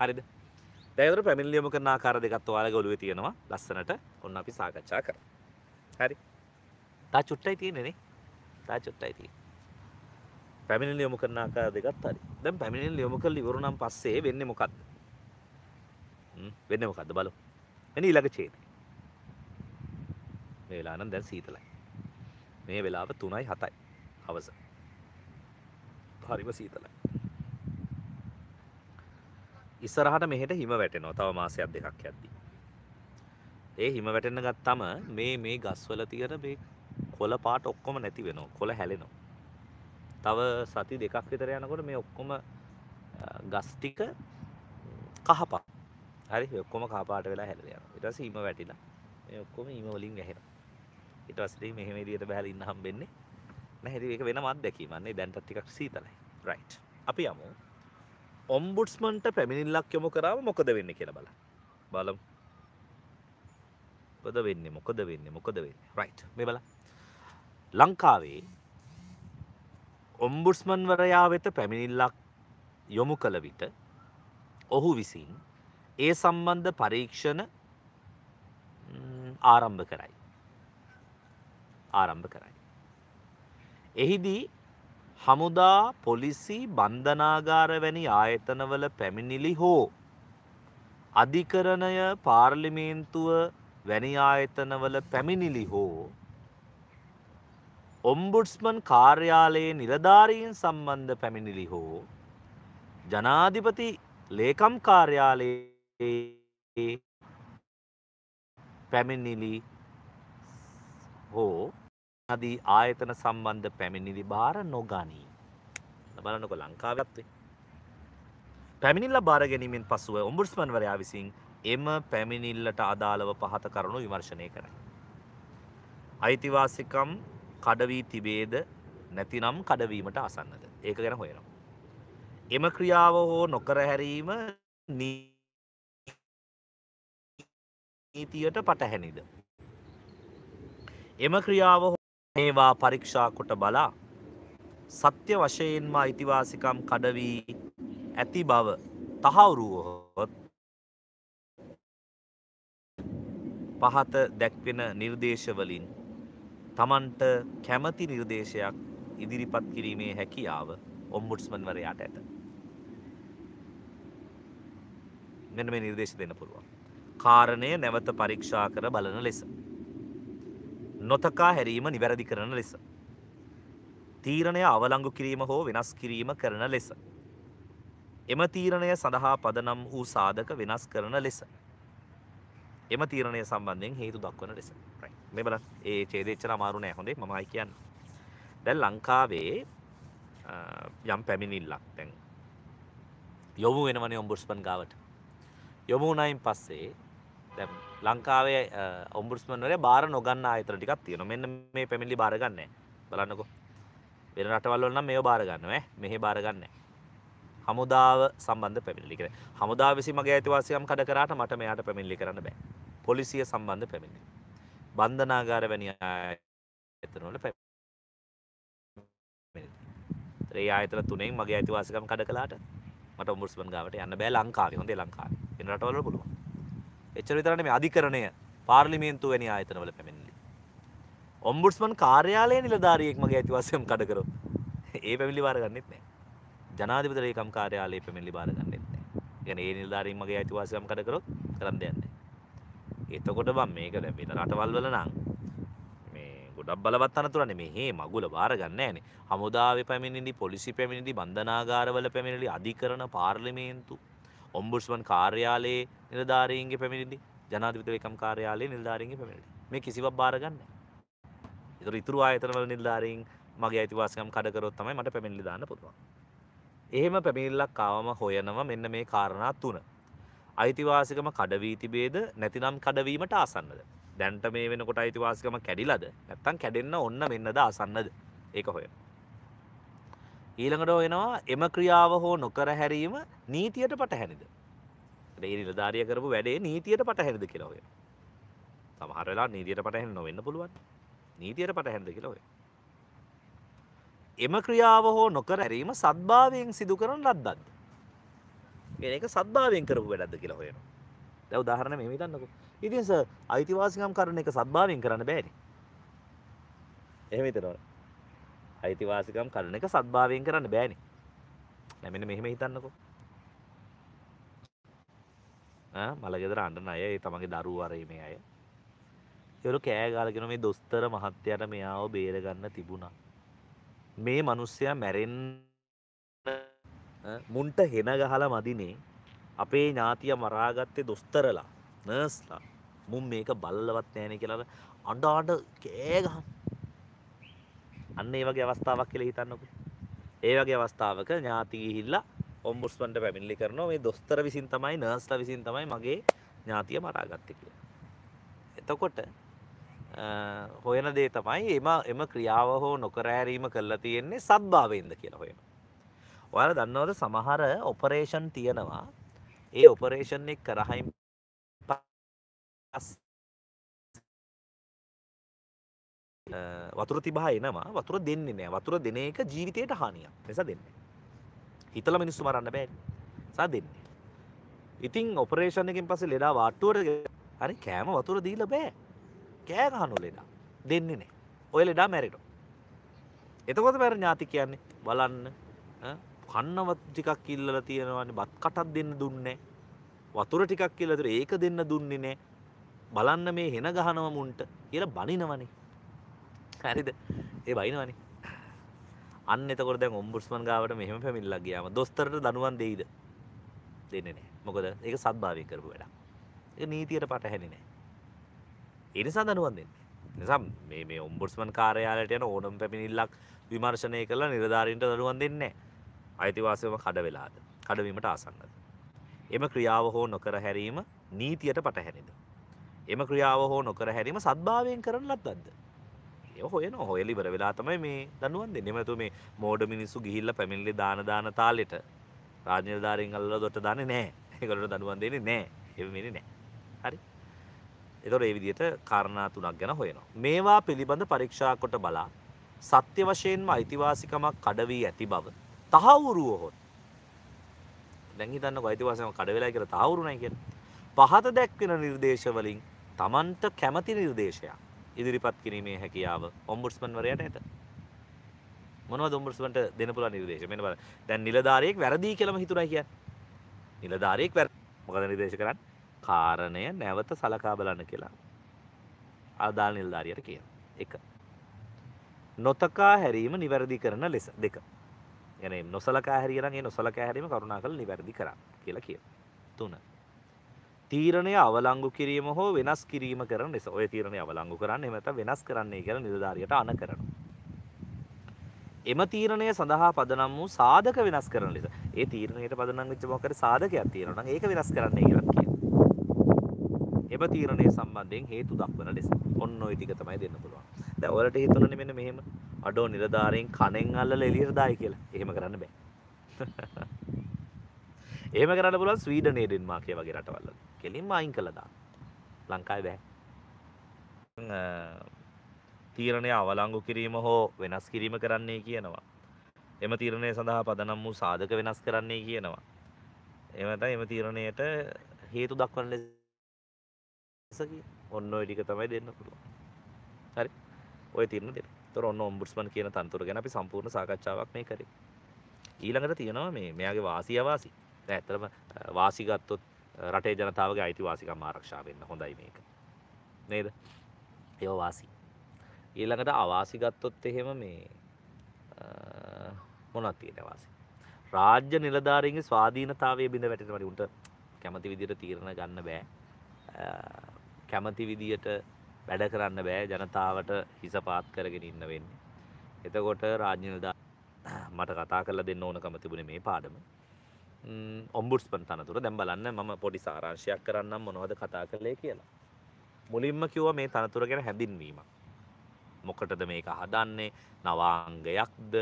හරිද දැවර පැමිල්ලියම කරන ආකාර දෙකත් වාල ගොලුව තියෙනවා ලස්සනට ඔන්න අපි සාකච්ඡා කර. හරි තා චුට්ටයි තියෙනෙනේ තා චුට්ටයි තිය. පැමිණිල් යොමු කරන ආකාර දෙකත් හරි දැන් පැමිණිල් යොමු කරලා ඉවරුනම් පස්සේ වෙන්නේ මොකද්ද? වෙන්නේ මොකද්ද බලමු. එනි ඊළඟ ඡේදය. මේ වෙලාව නම් දැන් සීතලයි. මේ වෙලාව 3යි 7යි හවස. හරිම සීතලයි. ඉස්සරහට මෙහෙට හිම වැටෙනවා තව මාසයක් දෙකක් යද්දී. ඒ හිම වැටෙන්න ගත්තම මේ මේ ගස්වල තියෙන මේ කොළ පාට ඔක්කොම නැති වෙනවා. කොළ හැලෙනවා. තව සති දෙකක් විතර යනකොට මේ ඔක්කොම ගස් ටික කහපා. හරි ඔක්කොම කහපාට වෙලා හැලලා යනවා. ඊට පස්සේ හිම වැටිලා මේ ඔක්කොම හිම වලින් වැහෙනවා. ඊට පස්සේ මෙහෙම එළියට බහලා ඉන්න හම්බෙන්නේ නැහැ. ඉතින් ඒක වෙනම අත්දැකීමක් නේ. දැන්ටත් ටිකක් සීතලයි. රයිට්. අපි යමු. ඔම්බුඩ්ස්මන්ට පැමිණිල්ලක් යොමු කරාම මොකද වෙන්නේ කියලා බලන්න. බලමු. මොකද වෙන්නේ? මොකද වෙන්නේ? මොකද වෙන්නේ? රයිට්. මේ බලන්න. ලංකාවේ ඔම්බුඩ්ස්මන්වරයා වෙත පැමිණිල්ලක් යොමු කළ විට ඔහු විසින් ඒ සම්බන්ධ පරීක්ෂණ ආරම්භ කරයි. ආරම්භ කරයි. එහිදී හමුදා පොලිසි බන්ධනාගාර වැනි ආයතනවල පැමිණිලි හෝ අධිකරණය පාර්ලිමේන්තුව වැනි ආයතනවල පැමිණිලි හෝ ඔම්බුඩ්ස්මන් කාර්යාලයේ නිලධාරීන් සම්බන්ධ පැමිණිලි හෝ ජනාධිපති ලේකම් කාර්යාලයේ පැමිණිලි හෝ ආදී ආයතන සම්බන්ධ පැමිණිලි භාර නොගනී. බලන්නකො ලංකාවත්වේ. පැමිණිල්ල භාර ගැනීමෙන් පසුව ඔම්බුඩ්ස්මන්වරයා විසින් එම පැමිණිල්ලට අදාළව පහත කරුණු විමර්ශනය කර. අයිතිවාසිකම් කඩවී තිබේද නැතිනම් කඩවීමට අසන්නද ඒක ගැන හොයනවා. එම ක්‍රියාව හෝ නොකර හැරීම නීතියට පටහැනිද. එම ක්‍රියාව මේවා පරීක්ෂා කොට බලා සත්‍ය වශයෙන්ම අයිතිවාසිකම් කඩවී ඇති බව තහවුරුවහොත් පහත දැක්වෙන නිර්දේශවලින් තමන්ට කැමති නිර්දේශයක් ඉදිරිපත් කිරීමේ හැකියාව ඔම්බුඩ්ස්මන්වරයාට ඇත. මෙන මේ නිර්දේශ දෙන්න පුළුවන්. කාරණය නැවත පරීක්ෂා කර බලන ලෙස. නොතකා හැරීම නිවැරදි කරන ලෙස. තීරණය අවලංගු කිරීම හෝ වෙනස් කිරීම කරන ලෙස. එම තීරණය සඳහා පදනම් වූ සාධක වෙනස් කරන ලෙස. එම තීරණය සම්බන්ධයෙන් හේතු දක්වන ලෙස මේ බල ඒ චේදච්චර අමාරුනෑ හොඳේ මමයි කියන්න. දැල් ලංකාවේ යම් පැමිණිල්ලක් තැන් යොමු වෙනවනේ ඔම්බුස්පන් ගාවට. යොමුණයින් පස්සේ ලංකාවේ ඔම්බුස්මන්වල බාර නොගන්න අතර ටිකක් තියෙන මෙන්න මේ පැමිලි බාරගන්න බලන්නකො. වෙන රටවල්ල නම් මේ බාරගන්නව මෙහි බාරගන්න හමුදාව සම්බන්ධ පැමිණිලි කර හමුදා විසි මගේ ඇතිවාසියම් කඩ කරට මට මෙයාට පැමිණිලි කරන්න බෑ. පොලිසිය සම්බන්ධ පැමිණි බන්ධනාගාර වැනි එතනවල පැ ඒ අතර තුනෙන් මගේ ඇතිවාසකම් කඩ කලාට මට උඹුස්මන් ගාවට යන්න බෑ ලංකාවේ. හොඳේ ලංකාවේ. වෙන රටවල පුළුවන්. එච්චර විතරනේ මේ අධිකරණය පාර්ලිමේන්තුව වැනි ආයතනවල පැමිණිලි. ඔම්බුඩ්ස්මන් කාර්යාලය නිලධාරියෙක් මගේ ඇතිවාසයම් කඩකරු (laughs) ඒ පැමිලි බාරගන්නෙත් නෑ. ජනාධිපතරයකම් කාර්යාලය පැමිලි බාරගන්නෙත් නෑ. ගැන ඒ නිල්ධාරීන් මගේ ඇතිවාසයම් කඩකරොත් කරන්න දෙන්නේ එතකොට බම් මේක දැන් වෙන රටවල් වල නම් මේ ගොඩක් බලවත් අනතුරනේ මේ හේ මගුල බාර ගන්න නෑනේ හමුදාවේ පැමිණිලි පොලිසි පැමිණිලි බන්ධනාගාරවල පැමිණිලි අධිකරණ පාර්ලිමේන්තු ඔම්බුස්මන් කාර්යාලයේ නිලධාරීන්ගේ පැමිණිලි ජනාධිපති ලේකම් කාර්යාලයේ නිලධාරීන්ගේ පැමිණිලි. මේ කිසිවක් බාරගන්න ඒතර ඉතුරු ආයතනවල නිලධාරීන් මගේ අයිතිවාසිකම් කඩ කරොත් තමයි මට පැමිණිලි දාන්න පුළුවන්. එහෙම පැමිණිල්ලක් ආවම හොයනවා මෙන්න මේ කාරණා තුන. අයිතිවාසිකම කඩවී තිබේද? නැතිනම් කඩවීමට ආසන්නද? දැන්ට මේ වෙනකොට අයිතිවාසිකම කැඩිලද? නැත්තම් කැඩෙන්න ඔන්න මෙන්නද ආසන්නද? ඒක හොය ඊළඟට හොයනවා එම ක්‍රියාව හෝ නොකර හැරීම නීතියට පටහැනිද? ඒ නිලධාරිය කරපු වැඩේ නීතියට පටහැනිද කියලා හොය සමහර වෙලා නීතියට පටහැනි නොවෙන්න පුළුවන්. නීතියට පටහැනිද කියලා හොය එම ක්‍රියාව හෝ නොකර ඇරීම සද්භාවයෙන් සිදු කරන ලද්දක්ද ඒක සද්භාවයෙන් කරපු වැඩක්ද කියලා හොයනවා. දැන් උදාහරණ මෙහෙම හිතන්නකෝ. ඉතින් සර් අයිතිවාසිකම් කරන එක සද්භාවයෙන් කරන්න බෑනේ. එහෙම හිතනවනේ අයිතිවාසිකම් කරන එක සද්භාවයෙන් කරන්න බෑනේ. දැන් මෙන්න මෙහෙම හිතන්නකෝ. ඈ මලගෙදර අඬන අය ඒ තමන්ගේ දරුවෝ අර මේ අය. ඒවලු කෑ ගාලාගෙන මේ දොස්තර මහත්තයාට මෙයාව බේර ගන්න තිබුණා. මේ මිනිස්සයා මැරෙන්න මුන්ට හෙන ගහලා මදිනේ අපේ ඥාතිය මරාගත්තේ දොස්තරලා නර්ස්ලා. මුන් මේක බල්ලවත් නෑනේ කියලා අඬ අඬ කෑ ගහන අන්න ඒ වගේ අවස්ථාවක් කියලා හිතන්නකෝ. ඒ වගේ අවස්ථාවක ඥාති ගිහිල්ලා ඔම්බුස්මන්ට පැමිණිලි කරනවා මේ දොස්තර විසින් තමයි නර්ස්ලා විසින් තමයි මගේ ඥාතිය මරාගත්තේ කියලා. එතකොට හොයන දේ තමයි එම එම ක්‍රියාව හෝ නොකර හැරීම කරලා තියෙන්නේ සද්භාවයෙන්ද කියලා හොයන. ඔයාලා දන්නවද සමහර ඔපරේෂන් තියෙනවා ඒ ඔපරේෂන් එක කරහයින් වතුර තිබහ එනවා වතුර දෙන්නේ නෑ වතුර දෙන එක ජීවිතයට හානියක් නිසා දෙන්නේ. හිතලා මිනිස්සු මරන්න බෑ. සා දෙන්නේ. ඉතින් ඔපරේෂන් එකෙන් පස්සේ ලෙඩා වාට්ටුවට හරි කෑම වතුර දීලා බෑ. කෑ ගහනු ලෙඩා දෙන්නේ නෑ ඔය ලෙඩා මැරෙනවා එතකොට මැර ඥාති කියන්නේ බලන්න කන්නවත් ටිකක් ඉල්ලලා තියෙනවානේ. බත් කටක් දෙන්න දුන්නේ වතුර ටිකක් කියලා තුර ඒක දෙන්න දුන්නේ නෑ බලන්න මේ හෙන ගහනව මුන්ට කියලා බනිනවනේ. හරිද? ඒ බයිනවනේ අන්න එතකොට දැන් ඔම්බුඩ්ස්මන් ගාවට මෙහෙම පැමිණිලා ගියාම දොස්තරට දනුවම් දෙයිද? දෙන්නේ නෑ මොකද ඒක සත්භාවයෙන් කරපු වැඩක්. ඒක නීතියට පටහැනි නෑ ඒ නිසා දනුවම් දෙන්නේ නිසා මේ මේ ඔම්බුඩ්ස්මන් කාර්යාලයට යන ඕනම් පැමිණිල්ලක් විමර්ශනය කරලා නිලධාරීන්ට දඩුවම් දෙන්නේ අයිතිවාසිකම කඩ වෙලාද? කඩවීමට ආසන්නද? එම ක්‍රියාව හෝ නොකර හැරීම නීතියට පටහැනිද? එම ක්‍රියාව හෝ නොකර හැරීම සද්භාවයෙන් කරන ලද්දක්ද? ඒ හොයන හොයලි බර වෙලා තමයි මේ දනුවන් දෙන්න. එමතු මේ මෝඩ මිනිස්සු ගිහිල්ල පැමිල්ලි දාන දාන තාලෙට රාජ්‍යධාරින් අල්ල දොට දන්න නෑ ඒකට දනුවන් දෙන්නේ නෑ එමනි නෑ හරි. එතොර ඒ විදියට කාරණා තුනක් ගැන හොයනවා. මේවා පිළිබඳ පරීක්ෂා කොට බලා සත්‍ය වශයෙන්ම අයිතිවාසිකමක් කඩවී ඇති බව තහවුරු වුවහොත් දැන් හිතන්නකෝ අයිතිවාසිකම් කඩ වෙලා කියලා තහවුරු නැහැ කියලා. පහත දැක්වෙන නිර්දේශ වලින් Tamanට කැමති නිර්දේශයක් ඉදිරිපත් කිරීමේ හැකියාව ඔම්බුඩ්ස්මන් වරයාට ඇත. මොනවද ඔම්බුඩ්ස්මන්ට දෙන්න පුළුවන් නිර්දේශ? මෙන්න බලන්න. දැන් නිලධාරියෙක් වැරදි කියලාම හිතුණා කියන්නේ. නිලධාරියෙක් වැරදි. මොකද නිර්දේශ කරන්නේ? කාරණය නැවත සලකා බලන්න කියලා. අදාළ නිලධාරියට කියන. 1. නොතකා හැරීම නිවැරදි කරන ලෙස. 2. ගැන නොසලකා හැරියනම් ඒ නොසලකා හැරීම කරුණා කරලා නිවැරදි කරන්න කියලා කියනවා. තුන. තීරණය අවලංගු කිරීම හෝ වෙනස් කිරීම කරන නිසා ඔය තීරණය අවලංගු කරන්නේ එහෙම නැත්නම් වෙනස් කරන්නේ කියලා නිලධාරියට අණ කරනවා. එම තීරණය සඳහා පදනම් වූ සාධක වෙනස් කරන ලෙස ඒ තීරණයට පදනම් වෙච්ච මොකක් හරි සාධකයක් තියෙනවා නම් ඒක වෙනස් කරන්නයි කියලා කියනවා. එම තීරණය සම්බන්ධයෙන් හේතු දක්වන ලෙස. ඔන්න ඔය ටික තමයි දෙන්න පුළුවන්. දැන් ඔයාලට හිතුණනේ මෙන්න මෙහෙම අඩෝ නිලධාරීන් කණෙන් අල්ලලා එළියට දායි කියලා. එහෙම කරන්න බෑ. (laughs) එහෙම කරන්න පුළුවන් ස්වීඩනයේ ඩෙන්මාර්කය වගේ රටවල් වල. කෙලින්ම අයින් කළා දාන්න. ලංකාවේ බෑ. තීරණය අවලංගු කිරීම හෝ වෙනස් කිරීම කරන්නේ කියනවා. එම තීරණය සඳහා පදනම් වූ සාධක වෙනස් කරන්නේ කියනවා. එමත එම තීරණයට හේතු දක්වන ලෙස සකි ඔන්න ඔය ටික තමයි දෙන්න පුළුවන්. හරි? ඔය තිරන දෙ තොර ඔන්න ඔම්බුඩ්ස්මන් කියන තන්තුර ගැන අපි සම්පූර්ණ සාකච්ඡාවක් මේ කරේ. ඊළඟට තියෙනවා මේ මෙයාගේ වාසිය වාසි. ඇතරම වාසිගත්තොත් රටේ ජනතාවගේ අයිතිවාසිකම් ආරක්ෂා වෙන්න හොඳයි මේක. නේද? ඒ වාසි. ඊළඟට අවාසිගත්තොත් එහෙම මේ මොනත් තියෙන වාසි? රාජ්‍ය නිලධාරීගේ ස්වාධීනතාවය බිඳ වැටෙනවට උන්ට කැමති විදිට තීරණ ගන්න බෑ. කැමති විදියට වැඩ කරන්න බෑ ජනතාවට හිසපාත් කරගෙන ඉන්න වෙන්නේ. එතකොට රාජ්‍යනදා මට කතා කරල දෙන්න ඕනකම තිබුණ මේ පාඩම ඔම්බුඩ්ස්පන් තනතුර දැම් බලන්න මම පොඩි සාරංශයක් කරන්නම් මොනවද කතා කරලේ කියලා. මුලින්ම කිව්ව මේ තනතුර ගැන හැඳින්වීම. මොකටද මේක හදන්නේ නවාංගයක්ද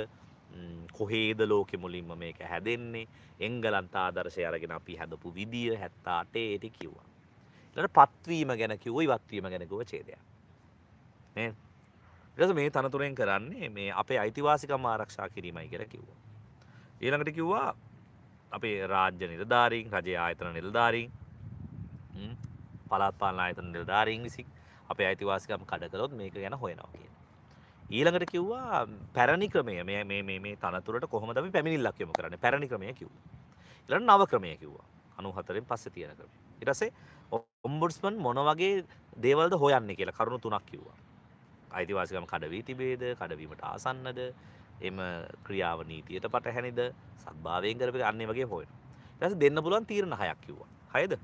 කොහේද ලෝකෙ මුලින්ම මේක හැදෙන්නේ එංගලන්ත ආදර්ශය අරගෙන අපි හැදපු විදිිය හැත්තාටේ ඒටි කිව්වා. ට පත්වීම ගැන කිව්ව ඉවත්වීම ගැනකුව චේදයක් ටස මේ තනතුරෙන් කරන්නේ මේ අපේ අයිතිවාසිකම ආරක්ෂා කිරීමයි කියලා කිව්වා. ඊළඟට කිව්වා අපේ රාජ්‍ය නිලධාරීන් රජය ආයතන නිලධාරීන් පලාත්පාලන ආයතන නිලධාරීන් විසික් අපේ අයිතිවාසිකම් කඩකළොත් මේක ගැන හොයනවා කිය. ඊළඟට කිව්වා පැරණි ක්‍රමය මේ මේ මේ තනතුරට කොහොමද අපි පැමිණිල්ලක් යොමු කරන්නේ පැරණි ක්‍රමය කිව්වා. ඊළඟ නව ක්‍රමය කිව්වා. 94න් පස්සේ තියෙන ක්‍රමය. ඊට පස්සේ ඔම්බුඩ්ස්මන් මොන වගේ දේවල්ද හොයන්නේ කියලා කරුණු තුනක් කිව්වා. අයිතිවාසිකම් කඩවී තිබේද කඩවීමට ආසන්නද එම ක්‍රියාව නීතියට පටහැනිද සත්භාවයෙන් කරප අන්නේ වගේ හොයන. ඊට දෙන්න පුළුවන් තීරණ හයක් කිව්වා. හයද?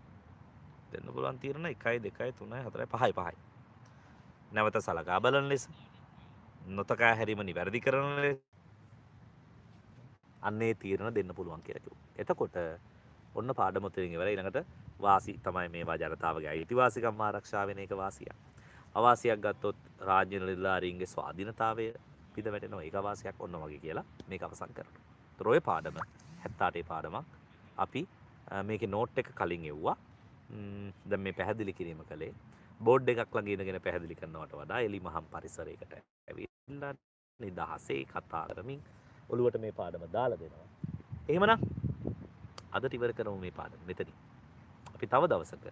දෙන්න පුළුවන් තීරණ 1 2 3 4 5යි 5යි. නැවත සලකා බලන ලෙස නොතකා හැරීම නිවැරදි කරන ලෙස අන්නේ තීරණ දෙන්න පුළුවන් කියලා කිව්වා. එතකොට ඔන්න පාඩමොතරින් ඉවර ඊළඟට වාසි තමයි මේවා ජනතාවගේ අයිතිවාසිකම් ආරක්ෂා වෙන එක වාසියක්. අවාසියක් ගත්තොත් රාජ්‍ය නිලධාරීන්ගේ ස්වාධීනතාවය පිට වැටෙනවා ඒක අවාසියක් ඔන්න වගේ කියලා මේක අවසන් කරනවා. ඒතර ඔය පාඩම 78 පාඩමක් අපි මේකේ නෝට් එක කලින් එව්වා. දැන් මේ පැහැදිලි කිරීම කළේ බෝඩ් එකක් ළඟ ඉඳගෙන පැහැදිලි කරනවට වඩා එලි මහම් පරිසරයකට ඇවිල්ලා නිදහසේ කතා කරමින් ඔළුවට මේ පාඩම දාලා දෙනවා. එහෙමනම් අද ඉවර කරමු මේ පාඩම මෙතනින්. අපි තව දවසක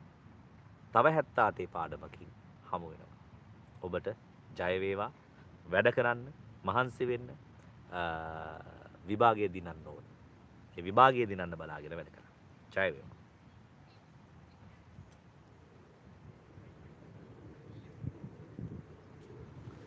තව හැත්තාතේ පාඩමකින් හමු වෙනවා. ඔබට ජයවේවා වැඩ කරන්න මහන්සි වෙන්න විභාගය දිනන්න ඕන. ඒ විභාගය දිනන්න බලාගෙන වැඩ කරන්න. ජයවේවා.